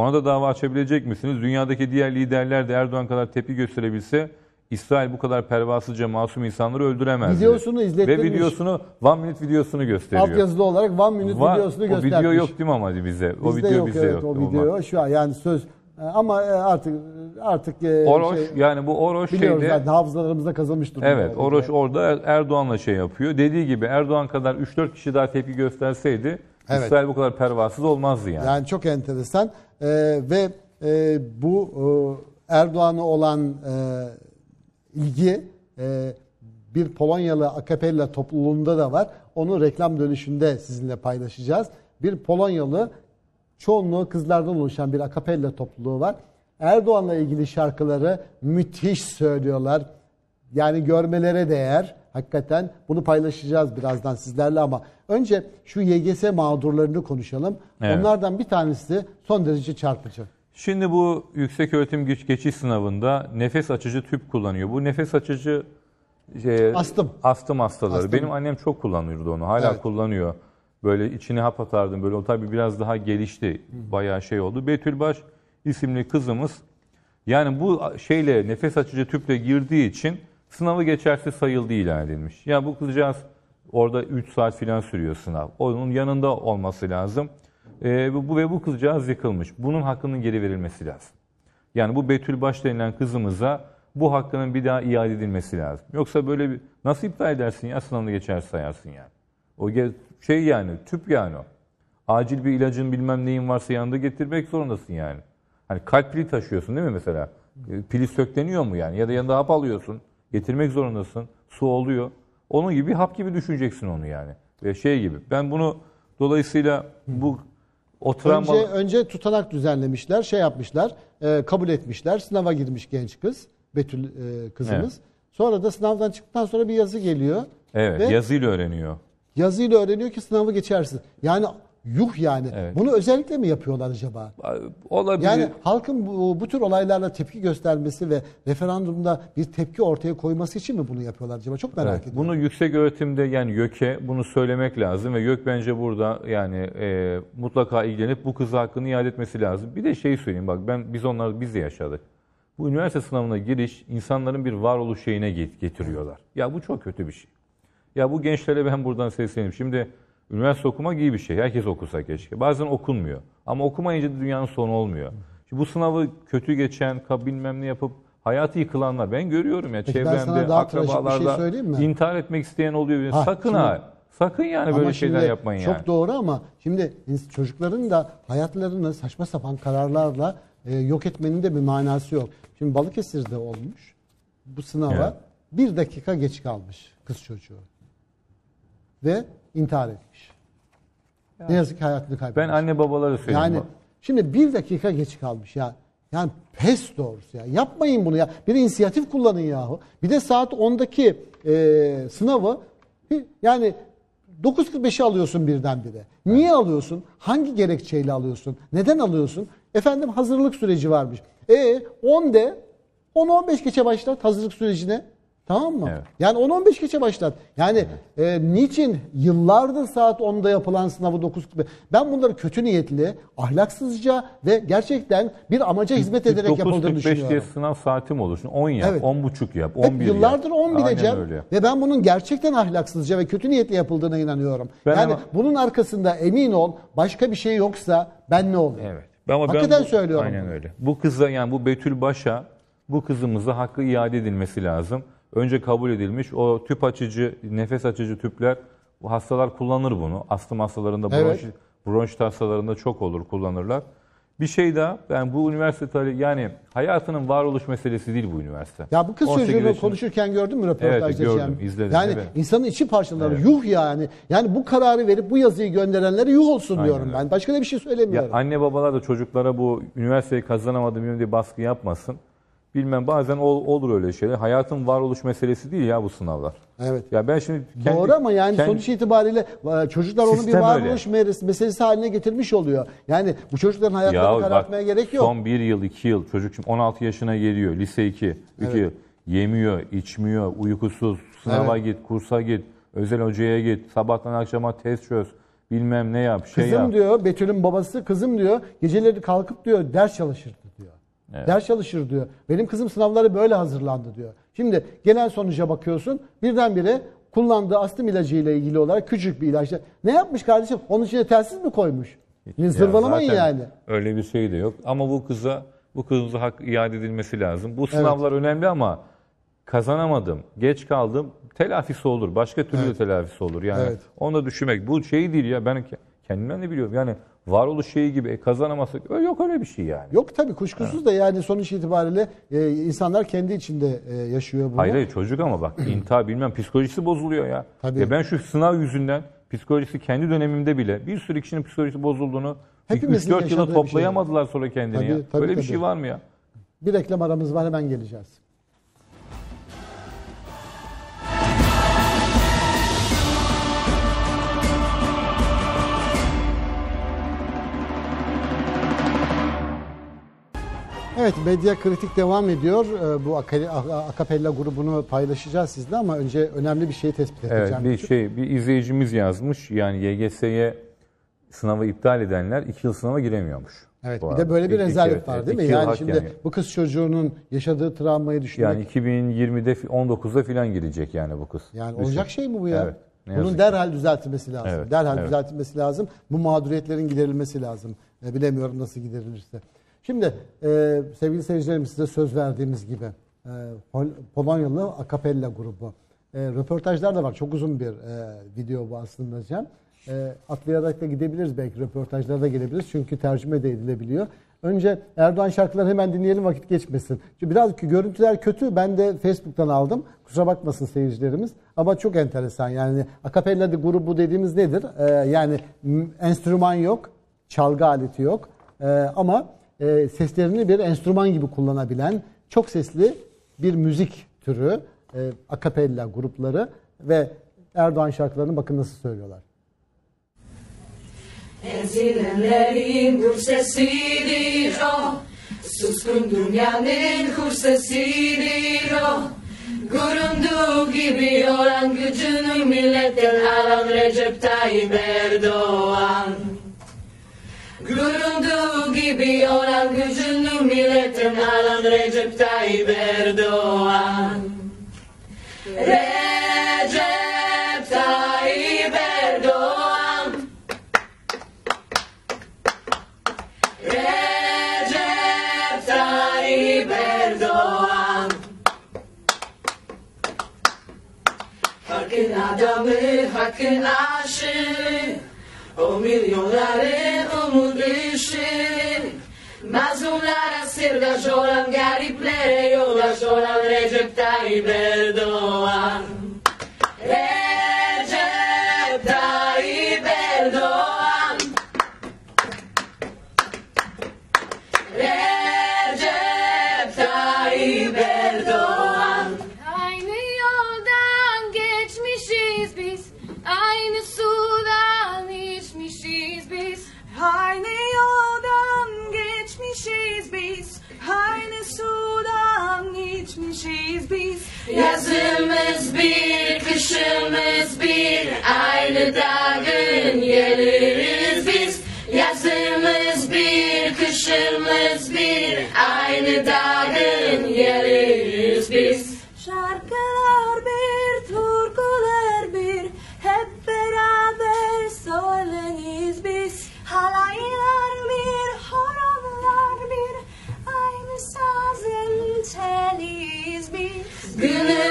Ona da dava açabilecek misiniz? Dünyadaki diğer liderler de Erdoğan kadar tepki gösterebilse İsrail bu kadar pervasızca masum insanları öldüremez. Videosunu Ve izlettirmiş. videosunu, one minute videosunu gösteriyor. Altyazılı olarak one minute Var. videosunu o göstermiş. video yok değil mi ama bize? o Bizde video yok bizde evet yok. o Olmaz. video şu an yani söz ama e, artık artık e, Oroş şey, yani bu Oroş biliyoruz şeyde zaten hafızalarımızda kazanmış durumda. Evet, Oroş orada Erdoğan'la şey yapıyor. Dediği gibi Erdoğan kadar 3-4 kişi daha tepki gösterseydi Evet. İsrail bu kadar pervasız olmazdı yani. Yani çok enteresan E, ve e, bu e, Erdoğan'a olan e, ilgi e, bir Polonyalı akapella topluluğunda da var. Onu reklam dönüşünde sizinle paylaşacağız. Bir Polonyalı çoğunluğu kızlardan oluşan bir akapella topluluğu var. Erdoğan'la ilgili şarkıları müthiş söylüyorlar. Yani görmelere değer. Hakikaten bunu paylaşacağız birazdan sizlerle ama önce şu YGS mağdurlarını konuşalım. Evet. Onlardan bir tanesi son derece çarpıcı. Şimdi bu yüksek öğretim güç geçiş sınavında nefes açıcı tüp kullanıyor. Bu nefes açıcı şey, Astım. astım hastaları. Astım. Benim annem çok kullanıyordu onu. Hala Evet. kullanıyor. Böyle içine hap atardım. Böyle o tabii biraz daha gelişti. Bayağı şey oldu. Betülbaş isimli kızımız yani bu şeyle nefes açıcı tüple girdiği için sınavı geçersiz sayıldı ilan edilmiş. Ya bu kızcağız orada 3 saat falan sürüyor sınav. Onun yanında olması lazım. Ee, bu ve bu kızcağız yıkılmış. Bunun hakkının geri verilmesi lazım. Yani bu Betül Baş denilen kızımıza bu hakkının bir daha iade edilmesi lazım. Yoksa böyle bir nasıl iptal edersin ya sınavını geçer sayarsın yani. O şey yani tüp yani o. Acil bir ilacın bilmem neyin varsa yanında getirmek zorundasın yani. Hani kalp pili taşıyorsun değil mi mesela? E, Pili sökleniyor mu yani? Ya da yanında hap alıyorsun. Getirmek zorundasın. Su oluyor. Onun gibi hap gibi düşüneceksin onu yani. Ve şey gibi. Ben bunu dolayısıyla bu o travma... Önce, önce tutanak düzenlemişler, şey yapmışlar, e, kabul etmişler. Sınava girmiş genç kız, Betül e, kızımız. Sonra da sınavdan çıktıktan sonra bir yazı geliyor. Evet, Ve yazıyla öğreniyor. yazıyla öğreniyor ki sınavı geçersin. Yani yuh yani. Evet. Bunu özellikle mi yapıyorlar acaba? Olabilir. Yani halkın bu, bu tür olaylarla tepki göstermesi ve referandumda bir tepki ortaya koyması için mi bunu yapıyorlar acaba? Çok merak Evet, ediyorum. Bunu yüksek öğretimde yani YÖK'e bunu söylemek lazım ve YÖK bence burada yani e, mutlaka ilgilenip bu kızı hakkını iade etmesi lazım. Bir de şey söyleyeyim bak ben biz onlar biz de yaşadık. Bu üniversite sınavına giriş insanların bir varoluş şeyine get- getiriyorlar. Ya bu çok kötü bir şey. Ya bu gençlere ben buradan sesleneyim. Şimdi üniversite okumak iyi bir şey. Herkes okusa keşke. Bazen okunmuyor. Ama okumayınca da dünyanın sonu olmuyor. Şimdi bu sınavı kötü geçen, bilmem ne yapıp hayatı yıkılanlar ben görüyorum ya Peki çevremde, şey akrabalarda söyleyeyim mi? intihar etmek isteyen oluyor. Ha, sakın şimdi- ha. Sakın yani böyle şeyler yapmayın çok yani. doğru ama şimdi çocukların da hayatlarını saçma sapan kararlarla e, yok etmenin de bir manası yok. Şimdi Balıkesir'de olmuş bu sınava bir dakika geç kalmış kız çocuğu. Ve intihar etmiş. Ne yazık ki hayatını kaybetmiş. Ben anne babaları söyleyeyim. Yani şimdi bir dakika geç kalmış ya. Yani pes doğrusu ya. Yapmayın bunu ya. Bir inisiyatif kullanın yahu. Bir de saat 10'daki e, sınavı yani 9.45'i alıyorsun birdenbire. Niye alıyorsun? Hangi gerekçeyle alıyorsun? Neden alıyorsun? Efendim hazırlık süreci varmış. E 10 de 10-15 geçe başlat hazırlık sürecine. Tamam mı? Evet. Yani 10-15 geçe başlat. Yani e, niçin yıllardır saat 10'da yapılan sınavı 9 Ben bunları kötü niyetli, ahlaksızca ve gerçekten bir amaca hizmet ederek yapıldığını 9.45 diye düşünüyorum. sınav saatim olur. Şimdi 10 yap, Evet. 10.30 yap, Hep 11 yap. yıllardır 10 Aynen bileceğim ve ben bunun gerçekten ahlaksızca ve kötü niyetli yapıldığına inanıyorum. Ben yani ama- bunun arkasında emin ol başka bir şey yoksa ben ne olayım? Evet. Ama ben Hakikaten bu- söylüyorum Aynen öyle. Bu kıza yani bu Betül Baş'a bu kızımıza hakkı iade edilmesi lazım. Önce kabul edilmiş o tüp açıcı, nefes açıcı tüpler hastalar kullanır bunu. Astım hastalarında, Evet. bronşit, bronşit hastalarında çok olur kullanırlar. Bir şey daha ben bu üniversite yani hayatının varoluş meselesi değil bu üniversite. Ya bu kız 18 çocuğunu yaşında- konuşurken gördün mü röportajda? Evet, gördüm, Cem? izledim, Yani evet. insanın içi parçaları yuh yani. Yani bu kararı verip bu yazıyı gönderenlere yuh olsun Aynen diyorum öyle. ben. Başka da bir şey Ya söylemiyorum. anne babalar da çocuklara bu üniversiteyi kazanamadım diye baskı yapmasın. Bilmem bazen ol- olur öyle şeyler. Hayatın varoluş meselesi değil ya bu sınavlar. Evet. Ya ben şimdi kendi- Doğru ama yani kendi- sonuç itibariyle e, çocuklar onu bir varoluş meselesi, meselesi haline getirmiş oluyor. Yani bu çocukların hayatlarını ya bak, karartmaya gerek yok. son bir yıl, iki yıl çocuk şimdi 16 yaşına geliyor. Lise 2, 2 yıl. Yemiyor, içmiyor, uykusuz, sınava Evet. git, kursa git, özel hocaya git, sabahtan akşama test çöz, bilmem ne yap, şey Kızım yap. diyor Betül'ün babası kızım diyor geceleri kalkıp diyor ders çalışırdı. Evet. Ders çalışır diyor. Benim kızım sınavları böyle hazırlandı diyor. Şimdi gelen sonuca bakıyorsun birdenbire kullandığı astım ilacı ile ilgili olarak küçük bir ilaçla. Ne yapmış kardeşim? Onun içine telsiz mi koymuş? Ya Zırvalamayın zaten yani. Öyle bir şey de yok. Ama bu kıza bu kızımıza hak iade edilmesi lazım. Bu sınavlar önemli ama kazanamadım, geç kaldım. Telafisi olur. Başka türlü de telafisi olur. Yani Evet. onu da düşünmek. Bu şey değil ya ben ke- kendimden de biliyorum. Yani varoluş şeyi gibi e, kazanamazsak yok öyle bir şey yani. Yok tabii kuşkusuz da yani sonuç itibariyle e, insanlar kendi içinde e, yaşıyor bunu. Hayır hayır çocuk ama bak intihar bilmem psikolojisi bozuluyor ya. Tabii. Ya ben şu sınav yüzünden psikolojisi kendi dönemimde bile bir sürü kişinin psikolojisi bozulduğunu Hepimizin 3-4 yıla bir şey. toplayamadılar sonra kendini Tabii, ya. tabii, Böyle bir tabii. şey var mı ya? Bir reklam aramız var hemen geleceğiz. Evet Medya Kritik devam ediyor. Ee, Bu Akapella grubunu paylaşacağız sizle ama önce önemli bir şeyi tespit edeceğim. Evet bir şey bir izleyicimiz yazmış yani YGS'ye sınavı iptal edenler 2 yıl sınava giremiyormuş. Evet bir de böyle bir rezalet var değil mi? Yani şimdi bu kız çocuğunun yaşadığı travmayı düşünmek yani 2020'de fi- 19'da filan girecek yani bu kız. Yani Düşün. olacak şey mi bu ya? Evet, Bunun ki. derhal düzeltilmesi lazım. Evet, derhal evet. düzeltilmesi lazım. Bu mağduriyetlerin giderilmesi lazım. E, bilemiyorum nasıl giderilirse. Şimdi e, sevgili seyircilerim size söz verdiğimiz gibi e, Pol- Polonyalı Akapella grubu. E, röportajlar da var. Çok uzun bir e, video bu aslında Cem. E, atlayarak da gidebiliriz belki röportajlara da gelebiliriz. Çünkü tercüme de edilebiliyor. Önce Erdoğan şarkıları hemen dinleyelim vakit geçmesin. Çünkü biraz görüntüler kötü. Ben de Facebook'tan aldım. Kusura bakmasın seyircilerimiz. Ama çok enteresan. Yani akapella de grubu dediğimiz nedir? Ee, yani enstrüman yok, çalgı aleti yok. Ee, ama e, seslerini bir enstrüman gibi kullanabilen çok sesli bir müzik türü. E, akapella grupları ve Erdoğan şarkılarını bakın nasıl söylüyorlar. Enzilenlerin kursesidir o Suskun dünyanın kursesidir o Göründüğü gibi olan gücünü milletten alan Recep Tayyip Erdoğan Göründüğü gibi olan gücünü milletten alan Recep Tayyip Erdoğan. Recep Tayyip Erdoğan. Recep Tayyip Erdoğan. Hakkın adamı, hakkın aşığı. O milyonların umudu ışığı Mazlumlara Sirdaş olan gariplere yoldaş olan Recep Tayyip Erdoğan Yazımız bir, kışımız bir, aynı dağın yeriz biz. Yazımız bir, kışımız bir, aynı dağın yeriz biz.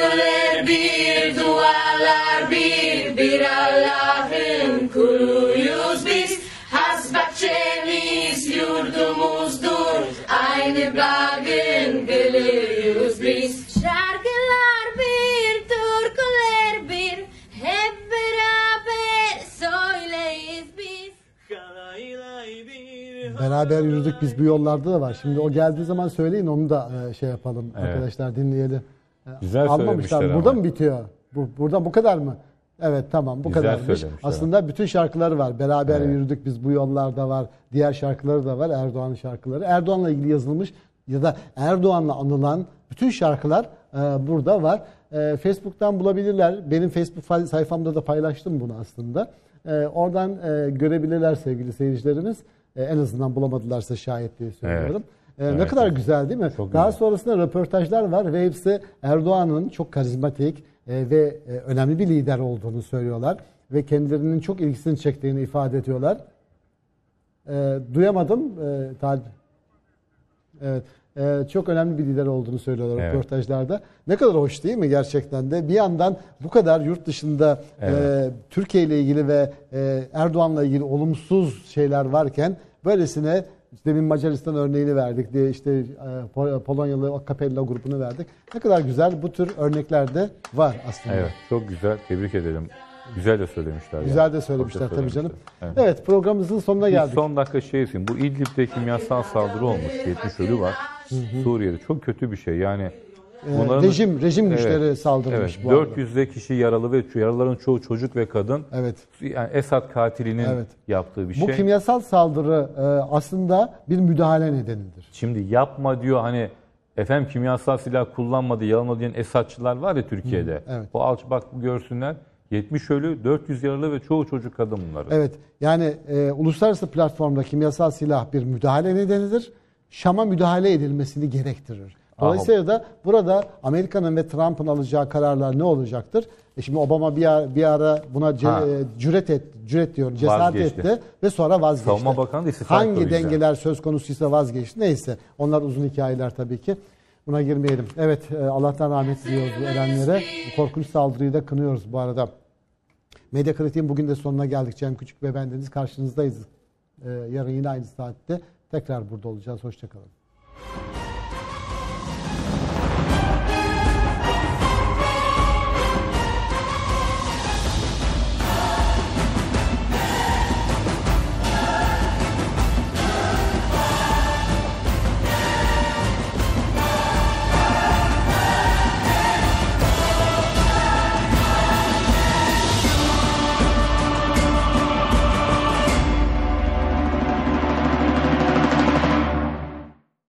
Gönüller bir, dualar bir, bir Allah'ın kuluyuz biz. Has bahçemiz yurdumuzdur, aynı bağın gülüyüz biz. Şarkılar bir, türküler bir Hep beraber söyleyiz biz Beraber yürüdük biz bu yollarda da var. Şimdi o geldiği zaman söyleyin onu da e, şey yapalım Evet. arkadaşlar dinleyelim. Güzel Almamışlar. Burada ama. mı bitiyor? Bu, burada bu kadar mı? Evet tamam bu Güzel kadarmış. Aslında bütün şarkıları var. Beraber Evet. yürüdük biz bu yollarda var. Diğer şarkıları da var. Erdoğan'ın şarkıları. Erdoğan'la ilgili yazılmış ya da Erdoğan'la anılan bütün şarkılar e, burada var. E, Facebook'tan bulabilirler. Benim Facebook sayfamda da paylaştım bunu aslında. E, oradan e, görebilirler sevgili seyircilerimiz. E, en azından bulamadılarsa şayet diye söylüyorum. E, ne Evet, kadar evet. güzel değil mi? Çok Daha güzel. sonrasında röportajlar var ve hepsi Erdoğan'ın çok karizmatik e, ve e, önemli bir lider olduğunu söylüyorlar ve kendilerinin çok ilgisini çektiğini ifade ediyorlar. E, duyamadım. E, Talip. Evet. E, çok önemli bir lider olduğunu söylüyorlar Evet. röportajlarda. Ne kadar hoş değil mi gerçekten de? Bir yandan bu kadar yurt dışında e, Evet. Türkiye ile ilgili ve e, Erdoğan'la ilgili olumsuz şeyler varken böylesine demin Macaristan örneğini verdik diye işte e, Pol- Polonyalı Akapella grubunu verdik. Ne kadar güzel bu tür örnekler de var aslında. Evet çok güzel tebrik edelim. Güzel de söylemişler. Güzel yani. de söylemişler da tabii canım. söylemişler. Evet. programımızın sonuna Bir geldik. son dakika şey söyleyeyim. Bu İdlib'de kimyasal saldırı olmuş. 70 ölü var. Suriye'de çok kötü bir şey. Yani Ee, rejim rejim güçleri saldırmış evet, bu arada. 400'de kişi yaralı ve yaralıların çoğu çocuk ve kadın. Evet. Yani Esad katilinin Evet. yaptığı bir Bu şey. kimyasal saldırı e, aslında bir müdahale nedenidir. Şimdi yapma diyor hani efendim kimyasal silah kullanmadı, yalanladı diyen Esadçılar var ya Türkiye'de. evet. Bu alç bak bu görsünler. 70 ölü, 400 yaralı ve çoğu çocuk kadın bunların. Evet. Yani e, uluslararası platformda kimyasal silah bir müdahale nedenidir. Şam'a müdahale edilmesini gerektirir. Dolayısıyla da burada Amerika'nın ve Trump'ın alacağı kararlar ne olacaktır? E şimdi Obama bir ara, bir ara buna ce- Ha. e, cüret et, cüret diyor, cesaret Vazgeçti. etti ve sonra vazgeçti. Savunma Bakanı da Hangi dengeler söz konusuysa vazgeçti. Neyse. Onlar uzun hikayeler tabii ki. Buna girmeyelim. Evet, e, Allah'tan rahmet diliyoruz bu ölenlere. Bu korkunç saldırıyı da kınıyoruz bu arada. Medya Kritik'in bugün de sonuna geldik. Cem Küçük ve bendeniz karşınızdayız. Ee, yarın yine aynı saatte tekrar burada olacağız. Hoşçakalın.